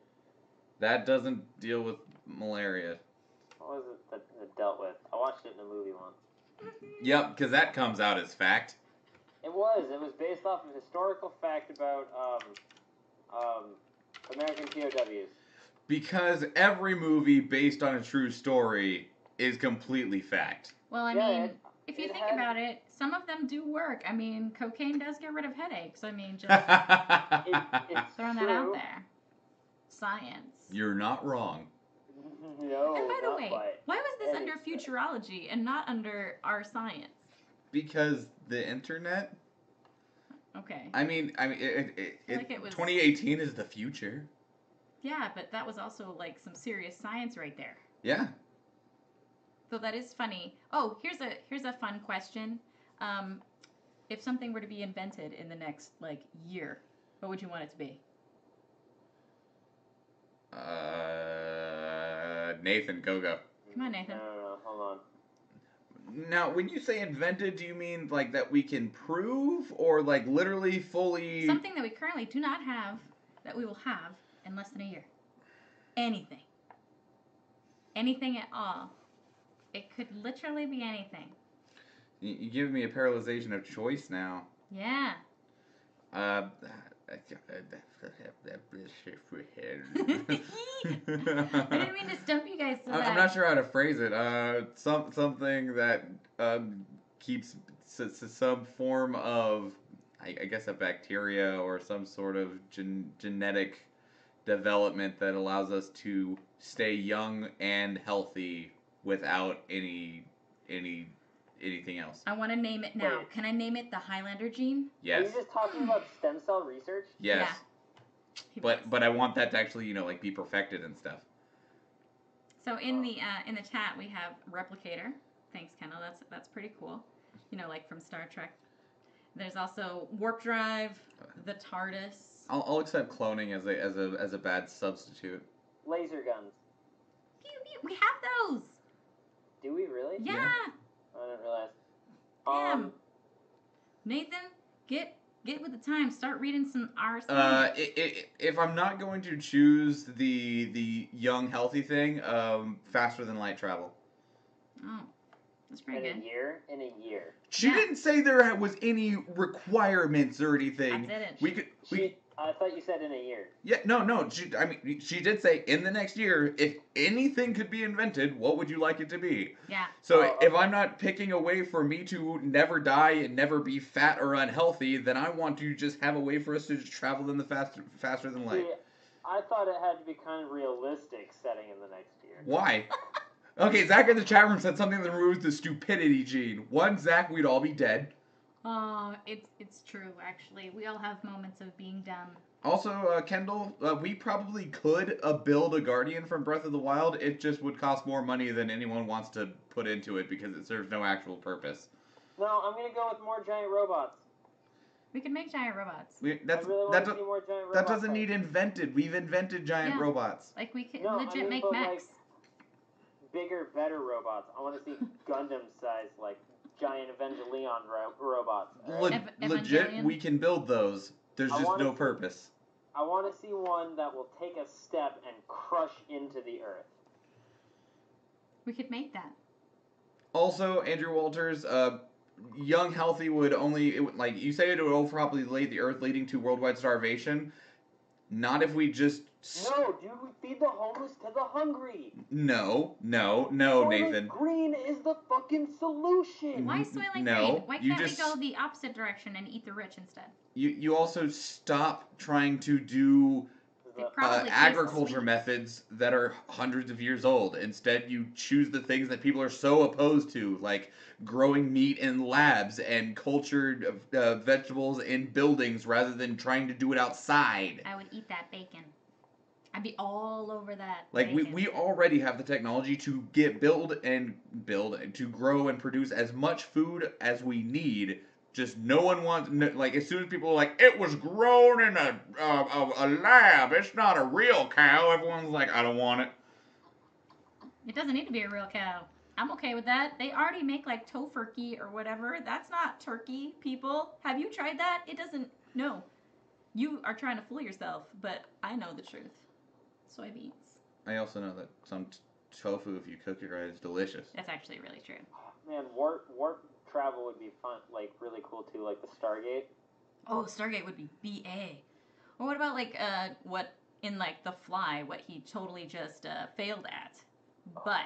S1: That doesn't deal with malaria.
S2: What was it that, that dealt with? I watched it in a movie once.
S3: Up.
S1: Yep, cuz that comes out as fact.
S2: It was. It was based off of historical fact about um um American POWs.
S1: Because every movie based on a true story is completely fact.
S3: Well, I
S2: Yeah,
S3: mean,
S2: it-
S3: if you think
S2: had-
S3: about it, some of them do work. I mean, cocaine does get rid of headaches. I mean, just
S2: It,
S3: throwing
S2: true.
S3: that out there. Science.
S1: You're not wrong.
S2: No,
S3: and by the
S2: not
S3: way,
S2: quite.
S3: why was this under
S2: is
S3: futurology and not under our science?
S1: Because the internet
S3: Okay.
S1: I mean, I mean, it, it, it,
S3: feel like it was-
S1: 2018 is the future.
S3: Yeah, but that was also like some serious science right there.
S1: Yeah.
S3: So that is funny. Oh, here's a here's a fun question. Um, if something were to be invented in the next like year, what would you want it to be?
S1: Uh, Nathan, go go.
S3: Come on, Nathan.
S2: No, no, no. Hold on.
S1: Now, when you say invented, do you mean like that we can prove, or like literally fully?
S3: Something that we currently do not have that we will have in less than a year. Anything. Anything at all. It could literally be anything.
S1: You, you give me a paralyzation of choice now.
S3: Yeah.
S1: Uh,
S3: I didn't mean to stump you guys so
S1: I-
S3: bad.
S1: I'm not sure how to phrase it. Uh, some something that um, keeps s- s- some form of, I, I guess, a bacteria or some sort of gen- genetic development that allows us to stay young and healthy without any any anything else.
S3: I want to name it now.
S2: Wait.
S3: Can I name it the Highlander gene?
S1: Yes.
S2: Are you just talking about stem cell research?
S1: Yes.
S3: He
S1: But
S3: was.
S1: but I want that to actually you know like be perfected and stuff.
S3: So in the uh, in the chat we have replicator. Thanks, Kendall. That's that's pretty cool. You know, like from Star Trek. There's also warp drive, the TARDIS.
S1: I'll, I'll accept cloning as a as a as a bad substitute.
S2: Laser guns.
S3: Pew, pew, we have those.
S2: Do we really?
S3: Yeah.
S2: I didn't realize.
S3: Damn.
S2: Um,
S3: Nathan, get get with the time. Start reading some R.
S1: Uh, i i if I'm not going to choose the the young healthy thing, um, faster than light travel.
S3: oh, that's
S2: in
S3: pretty
S2: a year. In a year.
S1: She
S3: Yeah.
S1: didn't say there was any requirements or anything.
S3: I
S1: anything.
S3: didn't.
S1: We could we
S2: She, I thought you said in a year.
S1: yeah no no she I mean she did say in the next year if anything could be invented what would you like it to be
S3: yeah.
S1: so
S2: Oh,
S1: if. I'm not picking a way for me to never die and never be fat or unhealthy then I want to just have a way for us to just travel in the faster faster than light
S2: See, I thought it had to be kind of realistic setting in the next year.
S1: Why? Okay, Zach in the chat room said something that removes the stupidity gene. One Zach, we'd all be dead.
S3: Oh, it's it's true. Actually, we all have moments of being dumb.
S1: Also, uh, Kendall, uh, we probably could uh, build a Guardian from Breath of the Wild. It just would cost more money than anyone wants to put into it because it serves no actual purpose.
S2: No, I'm gonna go with more giant robots.
S3: We can make giant robots.
S1: We, that's,
S2: I really
S1: that,
S2: to
S1: do-
S2: see more giant robots.
S1: that doesn't need invented. We've invented giant
S3: Yeah.
S1: robots.
S3: Like we could
S2: No, I
S3: legit
S2: mean,
S3: make
S2: but,
S3: mechs.
S2: like, bigger, better robots. I want to see Gundam size, like giant Evangelion ro- robots.
S1: Le-
S2: alright?
S3: Ev-
S1: legit, we can build those. There's
S2: I
S1: just
S2: wanna
S1: no
S2: see-
S1: purpose.
S2: I want to see one that will take a step and crush into the earth.
S3: We could make that.
S1: Also, Andrew Walters, uh, young healthy would only it would, like you say it would probably lay the earth, leading to worldwide starvation. Not if we just s-
S2: No, dude, we feed the homeless to the hungry.
S1: no, no, no,
S2: Soylent
S1: Nathan.
S2: Green is the fucking solution.
S3: Why
S1: N-
S3: Soylent
S1: no,
S3: Green? Why
S1: you
S3: can't
S1: just-
S3: we go the opposite direction and eat the rich instead?
S1: You you also stop trying to do uh, agriculture methods that are hundreds of years old. Instead, you choose the things that people are so opposed to, like growing meat in labs and cultured uh, vegetables in buildings, rather than trying to do it outside.
S3: I would eat that bacon. I'd be all over that.
S1: Like we, we already have the technology to get build and build and to grow and produce as much food as we need. Just no one wants no, like as soon as people are like it was grown in a uh, a, a lab. It's not a real cow. Everyone's like I don't want it.
S3: It doesn't need to be a real cow. I'm okay with that. They already make like tofurkey or whatever. That's not turkey, people. Have you tried that? It doesn't. No. You are trying to fool yourself, but I know the truth. Soybeans.
S1: I also know that some t- tofu, if you cook it right, is delicious.
S3: That's actually really true.
S2: Man, warp warp travel would be fun, like really cool too, like the Stargate.
S3: Oh, Stargate would be BA. Or what about like uh what in like The Fly, what he totally just uh, failed at, but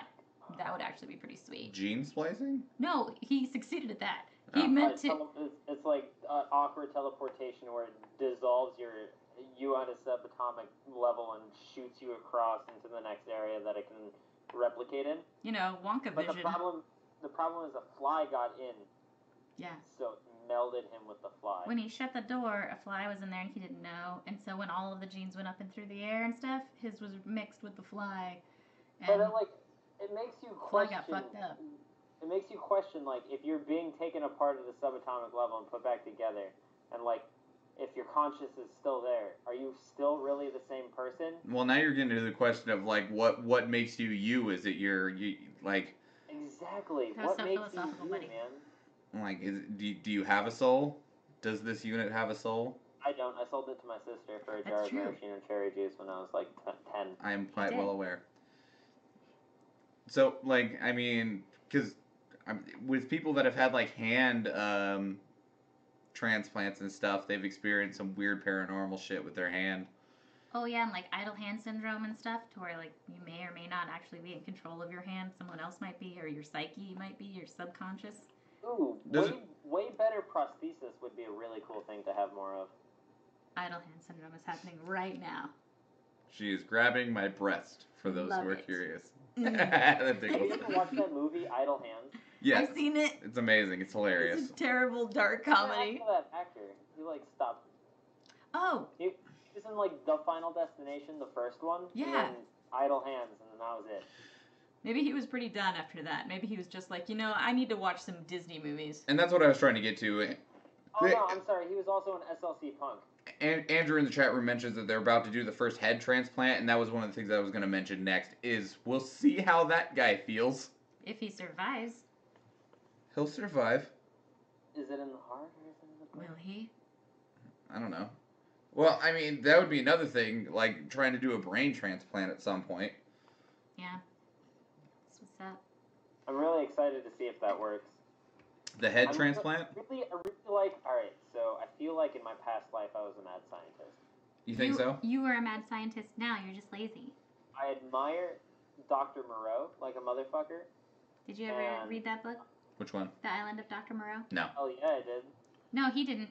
S3: that would actually be pretty sweet.
S1: Gene splicing?
S3: No, he succeeded at that. He
S1: Oh.
S3: meant
S2: Uh,
S3: to.
S2: it's, it's like uh, awkward teleportation where it dissolves your you at a subatomic level and shoots you across into the next area that it can replicate in.
S3: You know, Wonka
S2: But the
S3: vision.
S2: problem, the problem is a fly got in,
S3: Yeah.
S2: so it melded him with the fly.
S3: When he shut the door, a fly was in there and he didn't know. And so when all of the genes went up and through the air and stuff, his was mixed with the fly.
S2: but
S3: And
S2: it like it makes you
S3: Fly
S2: question.
S3: got fucked up.
S2: It makes you question like if you're being taken apart at the subatomic level and put back together, and like if your conscious is still there, are you still really the same person?
S1: Well, now you're getting to the question of like what what makes you you? Is it your you like
S2: Exactly.
S3: That was
S2: what
S3: so
S2: makes you you,
S3: buddy.
S2: man?
S1: like is do you, do you have a soul? Does this unit have a soul?
S2: I don't. I sold it to my sister for a
S3: That's
S2: jar of
S3: true.
S2: maraschino cherry juice when I was like t- ten.
S1: I am quite well aware. So, like, I mean, because with people that have had like hand um, transplants and stuff, they've experienced some weird paranormal shit with their hand.
S3: oh yeah, and like idle hand syndrome and stuff, to where like you may or may not actually be in control of your hand. Someone else might be, or your psyche might be, your subconscious.
S2: Ooh,
S1: Does
S2: way, way better prosthesis would be a really cool thing to have more of.
S3: Idle hand syndrome is happening right now.
S1: She is grabbing my breast for those
S3: Love
S1: who are
S3: it.
S1: curious.
S3: Mm.
S1: that
S2: Have you
S1: tickles.
S2: ever watched that movie, Idle Hands?
S1: Yes,
S3: I've seen it.
S1: it's amazing. It's hilarious.
S3: It's a terrible dark comedy.
S2: happened to that actor? He like stopped.
S3: Oh,
S2: He was in like the Final Destination, the first one. and
S3: Yeah.
S2: then Idle Hands, and then that was it.
S3: maybe he was pretty done after that. Maybe he was just like, you know, I need to watch some Disney movies.
S1: And that's what I was trying to get to.
S2: Oh
S1: Wait.
S2: no, I'm sorry. He was also in SLC Punk.
S1: And Andrew in the chat room mentions that they're about to do the first head transplant, and that was one of the things I was going to mention next. Is we'll see how that guy feels.
S3: If he survives,
S1: He'll survive.
S2: Is it in the heart or is it in the brain?
S3: will he?
S1: I don't know. Well, I mean, that would be another thing, like trying to do a brain transplant at some point.
S3: Yeah. That's what's up.
S2: I'm really excited to see if that works.
S1: The head
S2: I'm
S1: transplant?
S2: Really, I really like. All right, so I feel like in my past life I was a mad scientist.
S1: You think so?
S3: You are a mad scientist now. You're just lazy.
S2: I admire Dr. Moreau like a motherfucker.
S3: Did you ever read that book,
S1: Which one?
S3: The Island of Dr. Moreau? No.
S2: Oh yeah, I did.
S3: No, he didn't.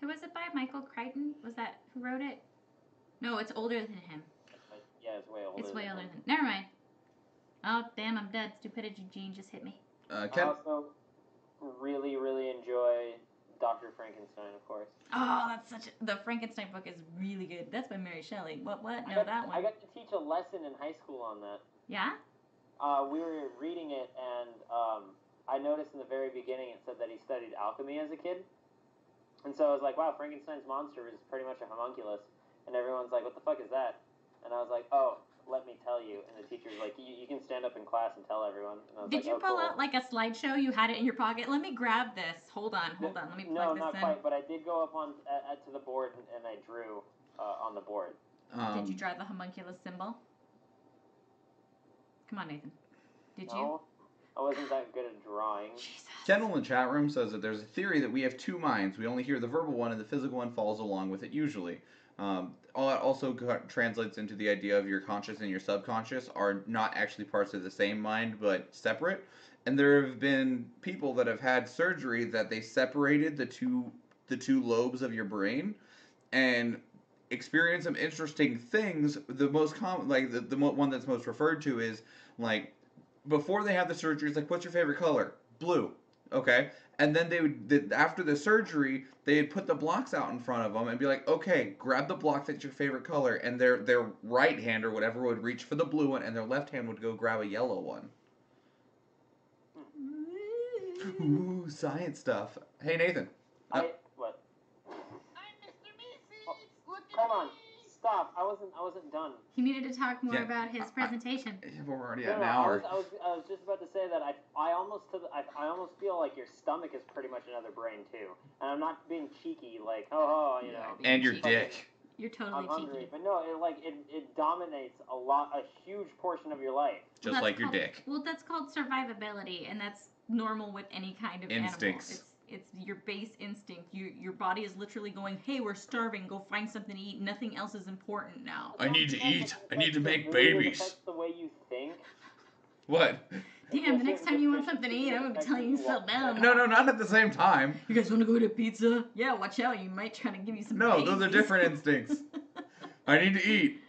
S3: Who was it by? Michael Crichton? Was that who wrote it? No, it's older than him.
S2: Yeah, it's way older.
S3: It's way
S2: than
S3: older
S2: him.
S3: than. Never mind. Oh damn! I'm dead. Stupidity gene just hit me.
S1: Uh,
S2: I also really, really enjoy Dr. Frankenstein, of course.
S3: Oh, that's such. A, the Frankenstein book is really good. That's by Mary Shelley. What? What? No,
S2: got,
S3: that one.
S2: I got to teach a lesson in high school on that.
S3: Yeah.
S2: Uh, we were reading it, and um, I noticed in the very beginning it said that he studied alchemy as a kid. And so I was like, wow, Frankenstein's monster is pretty much a homunculus. And everyone's like, what the fuck is that? And I was like, oh, let me tell you. And the teacher's like, you, you can stand up in class and tell everyone. And I was
S3: Did
S2: like,
S3: you
S2: oh,
S3: pull
S2: cool.
S3: out like a slideshow? You had it in your pocket. Let me grab this. Hold on, hold on. Let me
S2: No,
S3: plug
S2: not
S3: this in.
S2: quite. But I did go up on uh, to the board and, and I drew uh, on the board.
S1: Um,
S3: Did you draw the homunculus symbol? Come on, Nathan. Did you?
S2: No, I wasn't that good at drawing.
S3: Jesus.
S1: Kendall in the chat room says that there's a theory that we have two minds. We only hear the verbal one, and the physical one follows along with it usually. Um, all that also translates into the idea of your conscious and your subconscious are not actually parts of the same mind, but separate. And there have been people that have had surgery that they separated the two the two lobes of your brain, and experience some interesting things. The most common, like the, the mo- one that's most referred to is like before they have the surgery, it's like, what's your favorite color? Blue. Okay. And then they would, the, after the surgery, they'd put the blocks out in front of them and be like, okay, grab the block that's your favorite color. And their, their right hand or whatever would reach for the blue one, and their left hand would go grab a yellow one. Ooh, science stuff. Hey, Nathan. I, Uh,
S2: I'm Mr. Macy. what? Hold on. Stop. I wasn't. I wasn't done.
S3: He needed to talk more
S1: Yeah.
S3: about his
S1: I-
S3: presentation.
S1: Yeah, We're already
S2: No,
S1: at an
S2: no, I
S1: hour.
S2: was, I was, I was just about to say that I, I almost, to the, I, I almost feel like your stomach is pretty much another brain too, and I'm not being cheeky, like, oh, oh you
S3: You
S2: know,
S1: And your
S3: cheeky.
S1: dick.
S3: You're totally
S2: I'm
S3: totally
S2: hungry,
S3: cheeky.
S2: but no, it like it, it dominates a lot, a huge portion of your life.
S1: Just
S3: That's
S1: like your
S3: called-
S1: dick.
S3: Well, that's called survivability, and that's normal with any kind of
S1: Instincts.
S3: Animal. It's it's your base instinct. You your body is literally going, "Hey, we're starving. Go find something to eat. Nothing else is important now."
S1: I need to eat. I need to make babies.
S2: affects the way you think.
S1: What?
S3: Damn, the next time you want something to eat, I'm gonna be telling you to sit down.
S1: No, no, not at the same time.
S3: You guys want to go to pizza? Yeah, watch out. You might try to give you some.
S1: No, those are different instincts. I need to eat.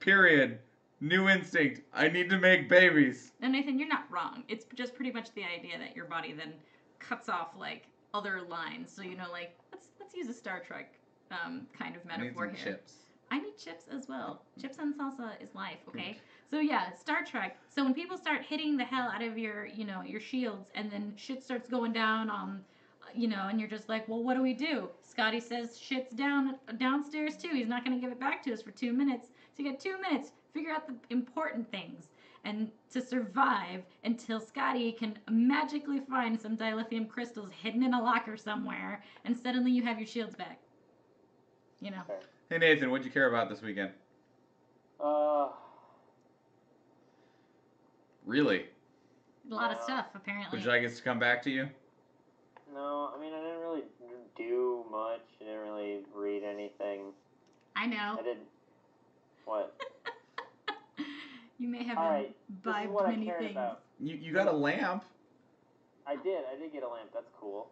S1: Period. New instinct. I need to make babies.
S3: No, Nathan, you're not wrong. It's just pretty much the idea that your body then cuts off like other lines. So you know, like let's let's use a Star Trek um, kind of metaphor here.
S1: chips.
S3: I need chips as well. Chips and salsa is life, okay? So yeah, Star Trek. So when people start hitting the hell out of your, you know, your shields, and then shit starts going down on, you know, and you're just like, well, what do we do? Scotty says shit's down downstairs too. He's not gonna give it back to us for two minutes. So you got two minutes. Figure out the important things. And to survive until Scotty can magically find some dilithium crystals hidden in a locker somewhere, and suddenly you have your shields back. You know.
S1: Hey Nathan, what'd you care about this weekend?
S2: Uh,
S1: Really?
S3: A lot of
S2: Uh,
S3: stuff apparently.
S1: Would you like us to come back to you?
S2: no, I mean I didn't really do much. I didn't really read anything.
S3: I know.
S2: I did. What?
S3: You may have
S2: All right, This is
S3: imbibed
S2: what I
S3: many
S2: cared
S3: things.
S2: about.
S1: You you got a lamp.
S2: I did. I did get a lamp. That's cool.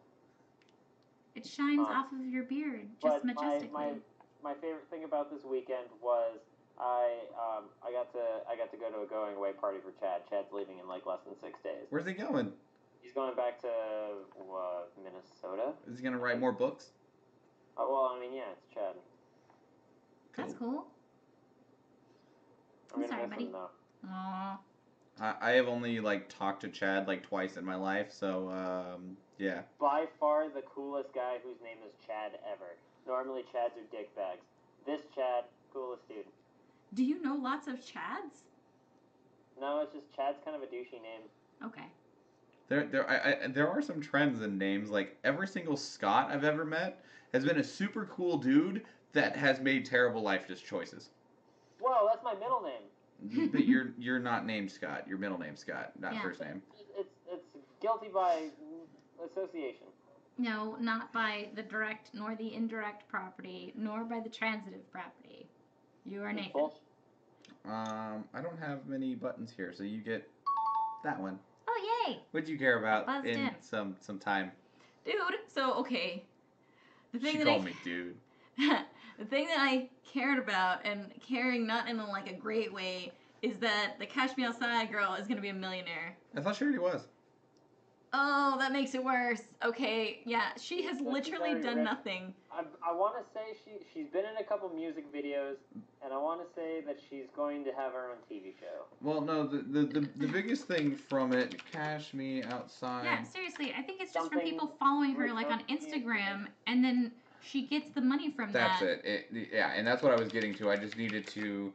S3: It shines
S2: Um,
S3: off of your beard just
S2: but my,
S3: majestically.
S2: my my favorite thing about this weekend was I um I got to I got to go to a going away party for Chad. Chad's leaving in like less than six days.
S1: Where's he going?
S2: He's going back to uh, Minnesota.
S1: Is he gonna write more books?
S2: Oh well, I mean yeah, it's Chad.
S3: That's cool.
S2: I'm
S3: I'm
S2: gonna
S3: sorry,
S2: miss
S3: buddy.
S2: him though.
S3: Aw.
S1: I, I have only like talked to Chad like twice in my life, so um, yeah.
S2: By far the coolest guy whose name is Chad ever. Normally Chads are dick bags. This Chad, coolest dude.
S3: Do you know lots of Chads?
S2: No, it's just Chad's kind of a douchey name.
S3: Okay.
S1: There there I, I, there are some trends in names. Like every single Scott I've ever met has been a super cool dude that has made terrible life just choices.
S2: Whoa, that's my middle name.
S1: But you're you're not named Scott. Your middle name Scott, not
S3: Yeah.
S1: first name.
S2: It's it's guilty by association.
S3: No, not by the direct nor the indirect property, nor by the transitive property. You are Nathan.
S2: Bullshit.
S1: Um, I don't have many buttons here, so you get that one.
S3: Oh yay!
S1: What'd you care about
S3: Buzzed
S1: in,
S3: in.
S1: some some time?
S3: Dude, so okay. The thing
S1: She
S3: that
S1: called
S3: I
S1: me dude.
S3: the thing that I cared about and caring not in a, like a great way is that the Cash Me Outside girl is gonna be a millionaire.
S1: I thought she already was.
S3: Oh, that makes it worse. Okay, yeah, she has
S2: That's
S3: literally done
S2: rich.
S3: nothing.
S2: I, I want to say she she's been in a couple music videos, and I want to say that she's going to have her own TV show.
S1: Well, no, the the, the, the biggest thing from it, cash me outside.
S3: Yeah, seriously, I think it's just from people following her like on Instagram, and then she gets the money from
S1: That's
S3: that.
S1: it. it. Yeah, and that's what I was getting to. I just needed to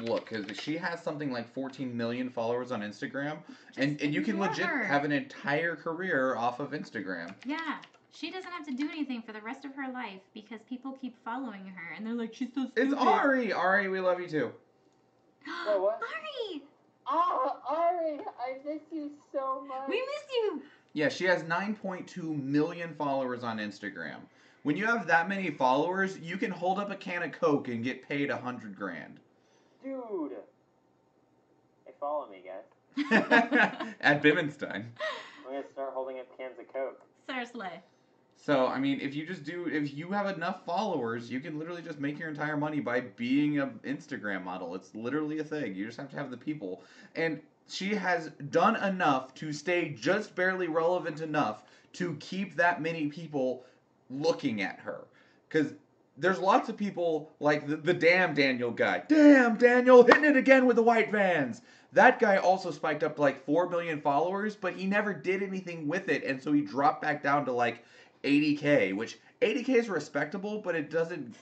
S1: look because she has something like 14 million followers on Instagram, and
S3: Just
S1: and you can legit
S3: her.
S1: have an entire career off of Instagram.
S3: Yeah, she doesn't have to do anything for the rest of her life because people keep following her, and they're like, she's so stupid.
S1: It's Ari. Ari, we love you too.
S2: Wait, what?
S3: Ari,
S2: Ah, Ari, I miss you so much.
S3: we miss you.
S1: Yeah, she has 9.2 million followers on Instagram. When you have that many followers, you can hold up a can of Coke and get paid a hundred grand.
S2: Dude. Hey, follow me, guys.
S1: At Bimmenstein.
S2: I'm gonna start holding up cans of Coke.
S3: Seriously.
S1: So, I mean, if you just do, if you have enough followers, you can literally just make your entire money by being an Instagram model. It's literally a thing. You just have to have the people. And she has done enough to stay just barely relevant enough to keep that many people looking at her. Because there's lots of people like the, the damn Daniel guy. Damn, Daniel, hitting it again with the white vans. That guy also spiked up to like 4 million followers, but he never did anything with it. And so he dropped back down to like 80k, which 80k is respectable, but it doesn't.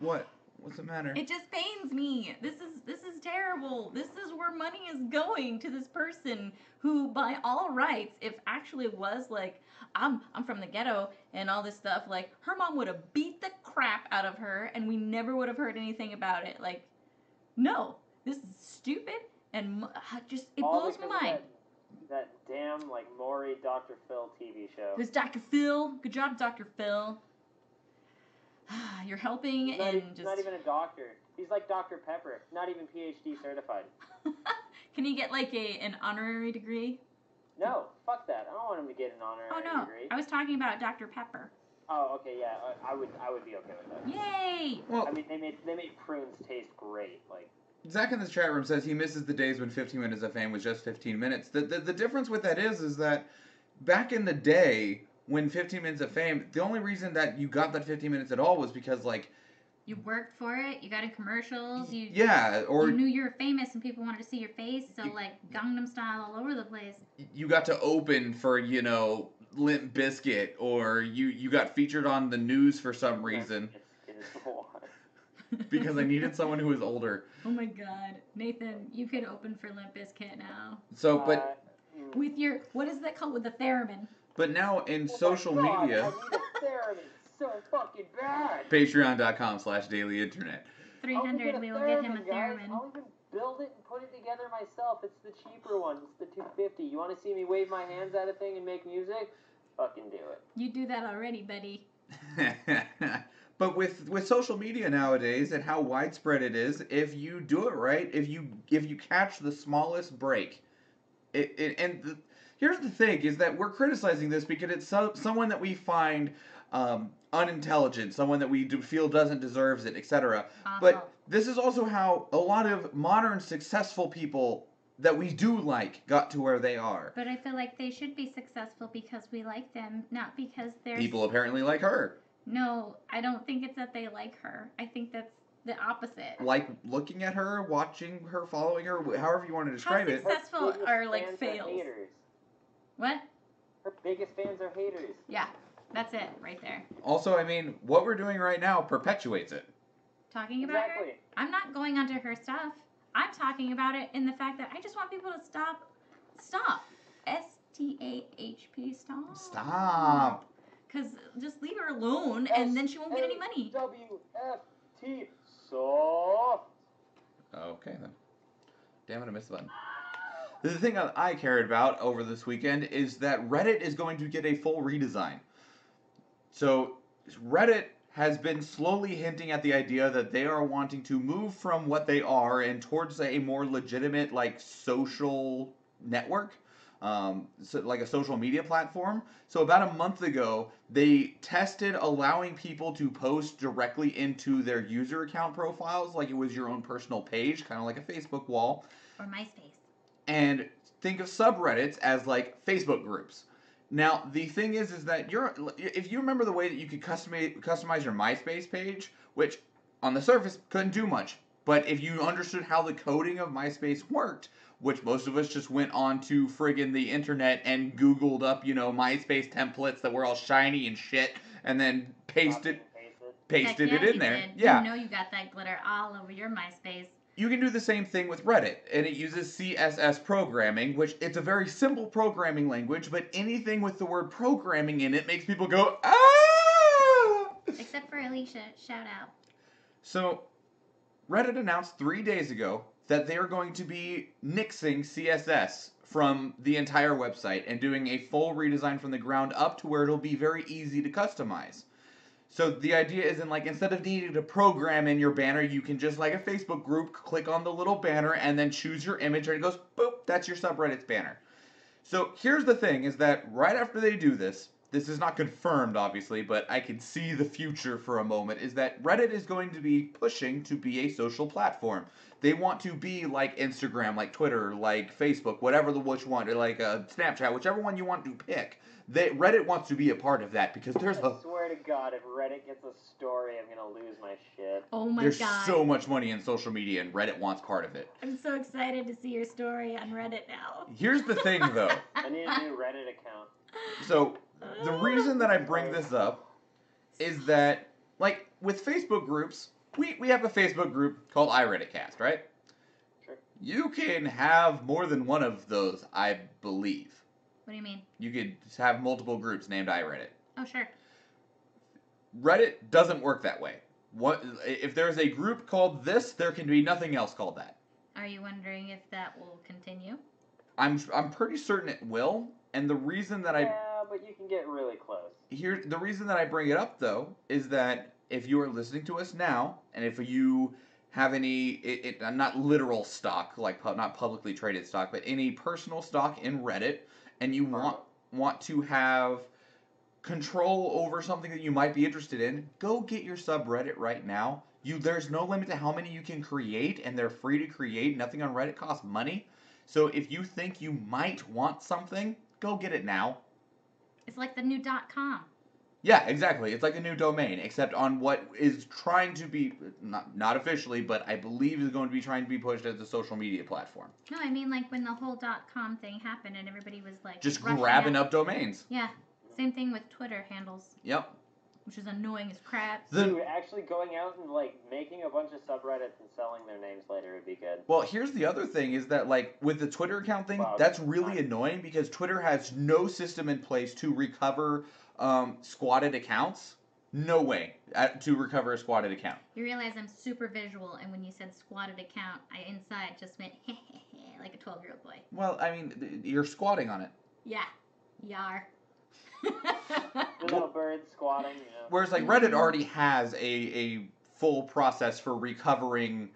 S1: What? What's the matter?
S3: It just pains me. This is this is terrible. This is where money is going to this person who by all rights, if actually was like I'm I'm from the ghetto and all this stuff, like her mom would have beat the crap out of her and we never would have heard anything about it. Like no, this is stupid and uh, just it
S2: All
S3: blows my mind.
S2: That, that damn like Maury Dr. Phil TV show.
S3: Who's Dr. Phil? Good job, Dr. Phil. You're helping
S2: He's not,
S3: and
S2: e-
S3: just
S2: not even a doctor. He's like Dr. Pepper, not even PhD certified.
S3: Can he get like a an honorary degree?
S2: No, fuck that. I don't want him to get an honorary
S3: Oh no,
S2: degree.
S3: I was talking about Dr. Pepper.
S2: Oh, okay, yeah, I, I would, I would be okay with that.
S3: Yay!
S1: well,
S2: I mean, they made, they made prunes taste great. Like,
S1: Zach in the chat room says he misses the days when 15 minutes of fame was just 15 minutes. The, the the difference with that is is that back in the day when 15 minutes of fame, the only reason that you got that 15 minutes at all was because like
S3: You worked for it. You got in commercials. You
S1: yeah, or
S3: you knew you were famous and people wanted to see your face. So
S1: Y-
S3: like Gangnam Style all over the place.
S1: you got to open for you know Limp Bizkit, or you you got featured on the news for some reason
S2: It's, it's war.
S1: because I needed someone who was older.
S3: Oh my God, Nathan, you could open for Limp Bizkit now
S1: So, but
S2: Uh, mm.
S3: with your what is that called with the theremin?
S1: But now in
S2: Oh
S1: social
S2: God,
S1: media,
S2: I need a theremin so fucking bad.
S1: Patreon.com slash Daily Internet.
S3: Three
S2: I'll go
S3: hundred,
S2: get
S3: we will get him a
S2: theremin, guys.
S3: theremin.
S2: I'll even build it and put it together myself. It's the cheaper one. It's the 250. You want to see me wave my hands at a thing and make music? Fucking do it.
S3: You do that already, buddy.
S1: but with with social media nowadays and how widespread it is, if you do it right, if you if you catch the smallest break, it, it and the, here's the thing is that we're criticizing this because it's so, someone that we find um, unintelligent, someone that we do feel doesn't deserves it, etc.
S3: Awful.
S1: But this is also how a lot of modern successful people that we do like got to where they are.
S3: But I feel like they should be successful because we like them, not because they're
S1: People apparently like her.
S3: No, I don't think it's that they like her. I think that's the opposite.
S1: like looking at her, watching her, following her, however you want to describe it.
S3: Her Successful
S2: biggest
S3: or, like,
S2: fans
S3: fails.
S2: haters.
S3: What?
S2: Her biggest fans are haters.
S3: Yeah, that's it right there.
S1: Also, I mean, what we're doing right now perpetuates it.
S3: Talking about her. I'm not going onto her stuff. I'm talking about it in the fact that I just want people to stop. Stop. S T A H P. Stop.
S1: Stop.
S3: Because just leave her alone and then she won't get any money.
S2: W F T soft.
S1: Okay then. Damn it, I missed the button. The thing that I cared about over this weekend is that Reddit is going to get a full redesign. So, Reddit has been slowly hinting at the idea that they are wanting to move from what they are and towards a more legitimate, like, social network. Um, so like a social media platform. So about a month ago, they tested allowing people to post directly into their user account profiles, like it was your own personal page, kind of like a Facebook wall
S3: Or MySpace.
S1: And think of subreddits as like Facebook groups. Now, the thing is, is that you're if you remember the way that you could customize customize your MySpace page, which on the surface couldn't do much, but if you understood how the coding of MySpace worked, which most of us just went on to friggin' the internet and Googled up, you know, MySpace templates that were all shiny and shit, and then pasted
S2: Copy it.
S1: pasted
S3: Heck
S1: it in there.
S3: did.
S1: Yeah.
S3: You know you got that glitter all over your MySpace.
S1: You can do the same thing with Reddit, and it uses CSS programming, which it's a very simple programming language, but anything with the word programming in it makes people go, ah!
S3: Except for Alicia. Shout out.
S1: So, Reddit announced three days ago that they are going to be nixing CSS from the entire website and doing a full redesign from the ground up to where it'll be very easy to customize. So the idea is in like instead of needing to program in your banner, you can just like a Facebook group click on the little banner and then choose your image and it goes boop, that's your subreddit's banner. So here's the thing is that right after they do this, this is not confirmed obviously, but I can see the future for a moment is that Reddit is going to be pushing to be a social platform. They want to be like Instagram, like Twitter, like Facebook, whatever the which one, or like uh, Snapchat, whichever one you want to pick. They Reddit wants to be a part of that because there's a
S2: I swear to God, if Reddit gets a story, I'm gonna lose my shit.
S3: Oh my
S1: there's
S3: god.
S1: so much money in social media and Reddit wants part of it.
S3: I'm so excited to see your story on Reddit now.
S1: Here's the thing though.
S2: I need a new Reddit account.
S1: So the reason that I bring this up is that like with Facebook groups, we, we have a Facebook group called iReaditCast, right?
S2: Sure.
S1: You can have more than one of those, I believe.
S3: What do you mean?
S1: You could have multiple groups named iReadit.
S3: Oh, sure.
S1: Reddit doesn't work that way. What if there's a group called this, there can be nothing else called that.
S3: Are you wondering if that will continue?
S1: I'm I'm pretty certain it will, and the reason that I
S2: yeah, but you can get really close.
S1: here the reason that I bring it up though is that if you are listening to us now, and if you have any, it, it, not literal stock, like pu- not publicly traded stock, but any personal stock in Reddit, and you uh-huh. want want to have control over something that you might be interested in, go get your subreddit right now. You there's no limit to how many you can create, and they're free to create. Nothing on Reddit costs money. So if you think you might want something, go get it now.
S3: It's like the new dot com.
S1: Yeah, exactly. It's like a new domain, except on what is trying to be not not officially, but I believe is going to be trying to be pushed as a social media platform.
S3: No, I mean like when the whole dot com thing happened and everybody was like
S1: Just grabbing
S3: out.
S1: up domains.
S3: Yeah. Same thing with Twitter handles,
S1: Yep.
S3: Which is annoying as crap.
S1: The
S2: Dude, actually going out and like making a bunch of subreddits and selling their names later would be good.
S1: Well, here's the other thing is that like with the Twitter account thing,
S2: Wow,
S1: that's
S2: that's
S1: really
S2: fine.
S1: annoying because Twitter has no system in place to recover um, squatted accounts. No way uh, to recover a squatted account.
S3: You realize I'm super visual, and when you said squatted account, I inside just went like a 12 year old boy.
S1: Well, I mean, you're squatting on it.
S3: Yeah. Yar.
S2: The little bird squatting, you know.
S1: Whereas like Reddit already has a, a full process for recovering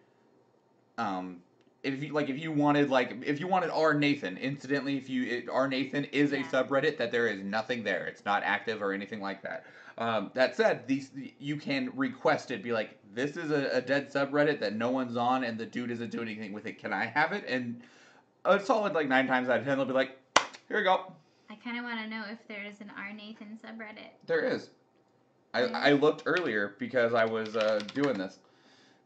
S1: um if you like if you wanted like if you wanted R. Nathan incidentally if you it, R. Nathan is a
S3: Yeah.
S1: subreddit that there is nothing there. It's not active or anything like that. Um, that said these you can request it be like this is a, a dead subreddit that no one's on and the dude isn't doing anything with it. Can I have it? And a solid like nine times out of ten they'll be like here you go.
S3: I kind of want to know if there is an R. Nathan subreddit.
S1: There is. I,
S3: Really?
S1: I looked earlier because I was uh, doing this,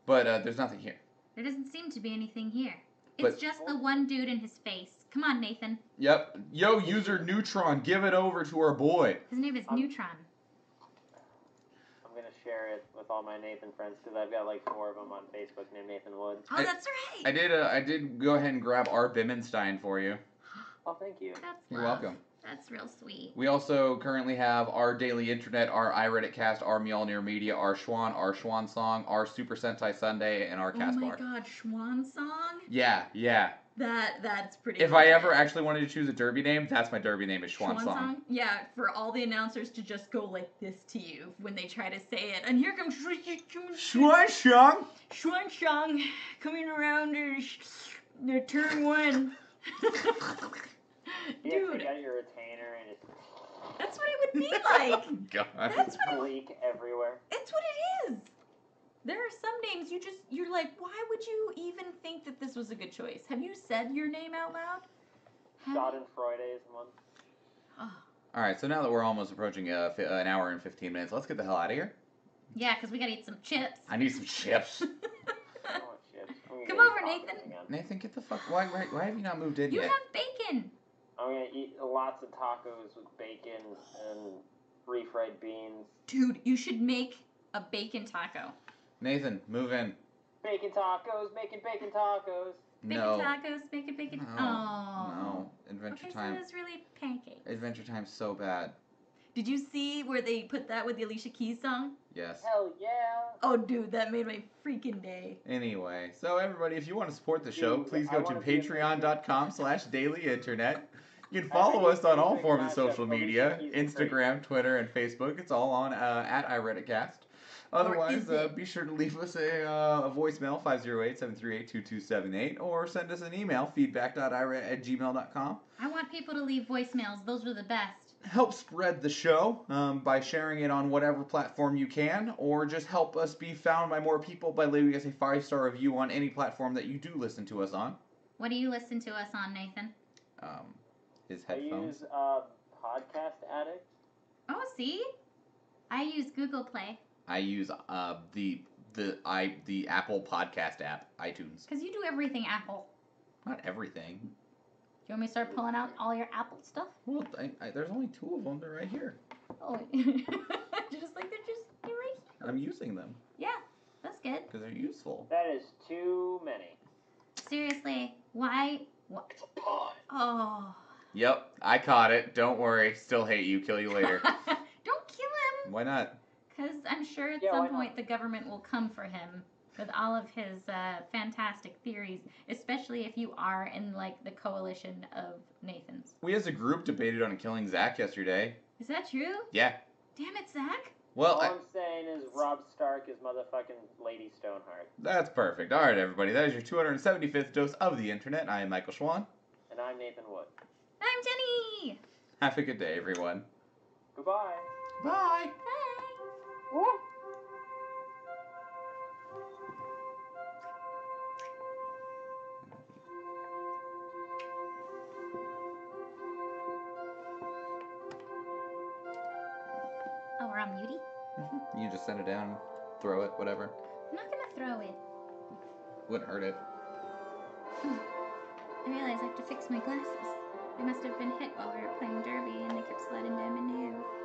S1: but uh, there's nothing here.
S3: There doesn't seem to be anything here. It's
S1: But-
S3: just the one dude and his face. Come on, Nathan.
S1: Yep. Yo, user Neutron, give it over to our boy.
S3: His name is
S2: Um,
S3: Neutron.
S2: I'm gonna share it with all my Nathan friends because I've got like four of them on Facebook named Nathan Wood.
S3: Oh,
S1: I-
S3: that's right.
S1: I did. Uh, I did go ahead and grab our Bimmenstein for you.
S2: Oh, thank you.
S3: That's
S1: You're
S3: love.
S1: welcome.
S3: That's real sweet.
S1: We also currently have our daily internet, our iReadit cast, our Mjolnir Media, our Schwahn, our Schwahn song, our Super Sentai Sunday, and our
S3: oh my
S1: bar.
S3: god, Schwahn song?
S1: Yeah, yeah.
S3: That that's pretty
S1: If I
S3: legit.
S1: ever actually wanted to choose a derby name, that's my derby name is Schwahn, song.
S3: Yeah, for all the announcers to just go like this to you when they try to say it. And here comes
S1: Schwahn song.
S3: Schwahn Song coming around uh, sh- turn one.
S2: You have to
S3: Dude,
S2: your retainer and just
S3: that's what it would be like.
S1: God.
S3: That's what it,
S2: leak everywhere.
S3: it's what it is. There are some names you just you're like, why would you even think that this was a good choice? Have you said your name out loud? Have you?
S2: Schadenfreude is one.
S3: Oh.
S1: All right, so now that we're almost approaching uh, fi- an hour and 15 minutes, let's get the hell out of here.
S3: Yeah, because we gotta eat some chips.
S1: I need some chips.
S2: Oh shit. I'm gonna
S3: Come
S2: get
S3: over,
S2: tacos
S3: Nathan.
S2: again.
S1: Nathan, get the fuck. Why, why, why have you not moved in
S3: you
S1: yet?
S3: have bacon.
S2: I'm gonna eat lots of tacos with bacon and refried beans.
S3: Dude, you should make a bacon taco.
S1: Nathan, move in.
S2: Bacon tacos, making bacon tacos.
S3: Bacon
S1: no.
S3: tacos, bacon bacon.
S1: No.
S3: Oh.
S1: No. Adventure
S3: Okay,
S1: Time.
S3: so it's really pancakes.
S1: Adventure Time's so bad.
S3: Did you see where they put that with the Alicia Keys song?
S1: Yes.
S2: Hell yeah.
S3: Oh, dude, that made my freaking day.
S1: Anyway, so everybody, if you want to support the show, please go to
S2: wanna
S1: patreon.com slash daily internet. You can follow us on all forms of social media
S2: Alicia Keys and
S1: Instagram, Twitter, and Facebook. It's all on uh, at iReaditCast. Otherwise, uh, be sure to leave us a, uh, a voicemail, 508-738-2278, or send us an email, feedback.ireadit at gmail.com.
S3: I want people to leave voicemails. Those were the best.
S1: Help spread the show um, by sharing it on whatever platform you can, or just help us be found by more people by leaving us a five-star review on any platform that you do listen to us on.
S3: What do you listen to us on, Nathan?
S1: Um, his
S2: I use uh, Podcast Addict.
S3: Oh, see? I use Google Play
S1: I use uh, the the i the Apple Podcast app, iTunes.
S3: because you do everything Apple.
S1: Not everything.
S3: Do you want me to start pulling out all your Apple stuff?
S1: Well, I, I, there's only two of them. They're right here.
S3: Oh, just like they're just they're right.
S1: I'm using them
S3: Yeah, that's good.
S1: because they're useful.
S2: That is too many.
S3: Seriously, why? What?
S2: It's a pun.
S3: Oh.
S1: Yep, I caught it. Don't worry. Still hate you. Kill you later.
S3: Don't kill him,
S1: Why not?
S3: because I'm sure at
S2: Yeah, why
S3: some
S2: not?
S3: point the government will come for him with all of his uh, fantastic theories, especially if you are in like the coalition of Nathans.
S1: We as a group debated on killing Zach yesterday.
S3: Is that true?
S1: Yeah.
S3: Damn it, Zach.
S1: Well,
S2: All
S1: I,
S2: I'm saying is Robb Stark is motherfucking Lady Stoneheart.
S1: that's perfect. All right, everybody. That is your 275th dose of the internet. I am Michael Schwahn.
S2: And I'm Nathan Wood.
S3: I'm Jenny.
S1: Have a good day, everyone.
S2: Goodbye.
S1: Bye.
S3: Bye. on
S1: just set it down, throw it, whatever.
S3: I'm not gonna throw it.
S1: Wouldn't hurt it.
S3: I realize I have to fix my glasses. They must have been hit while we were playing Derby and they kept sliding down my nose.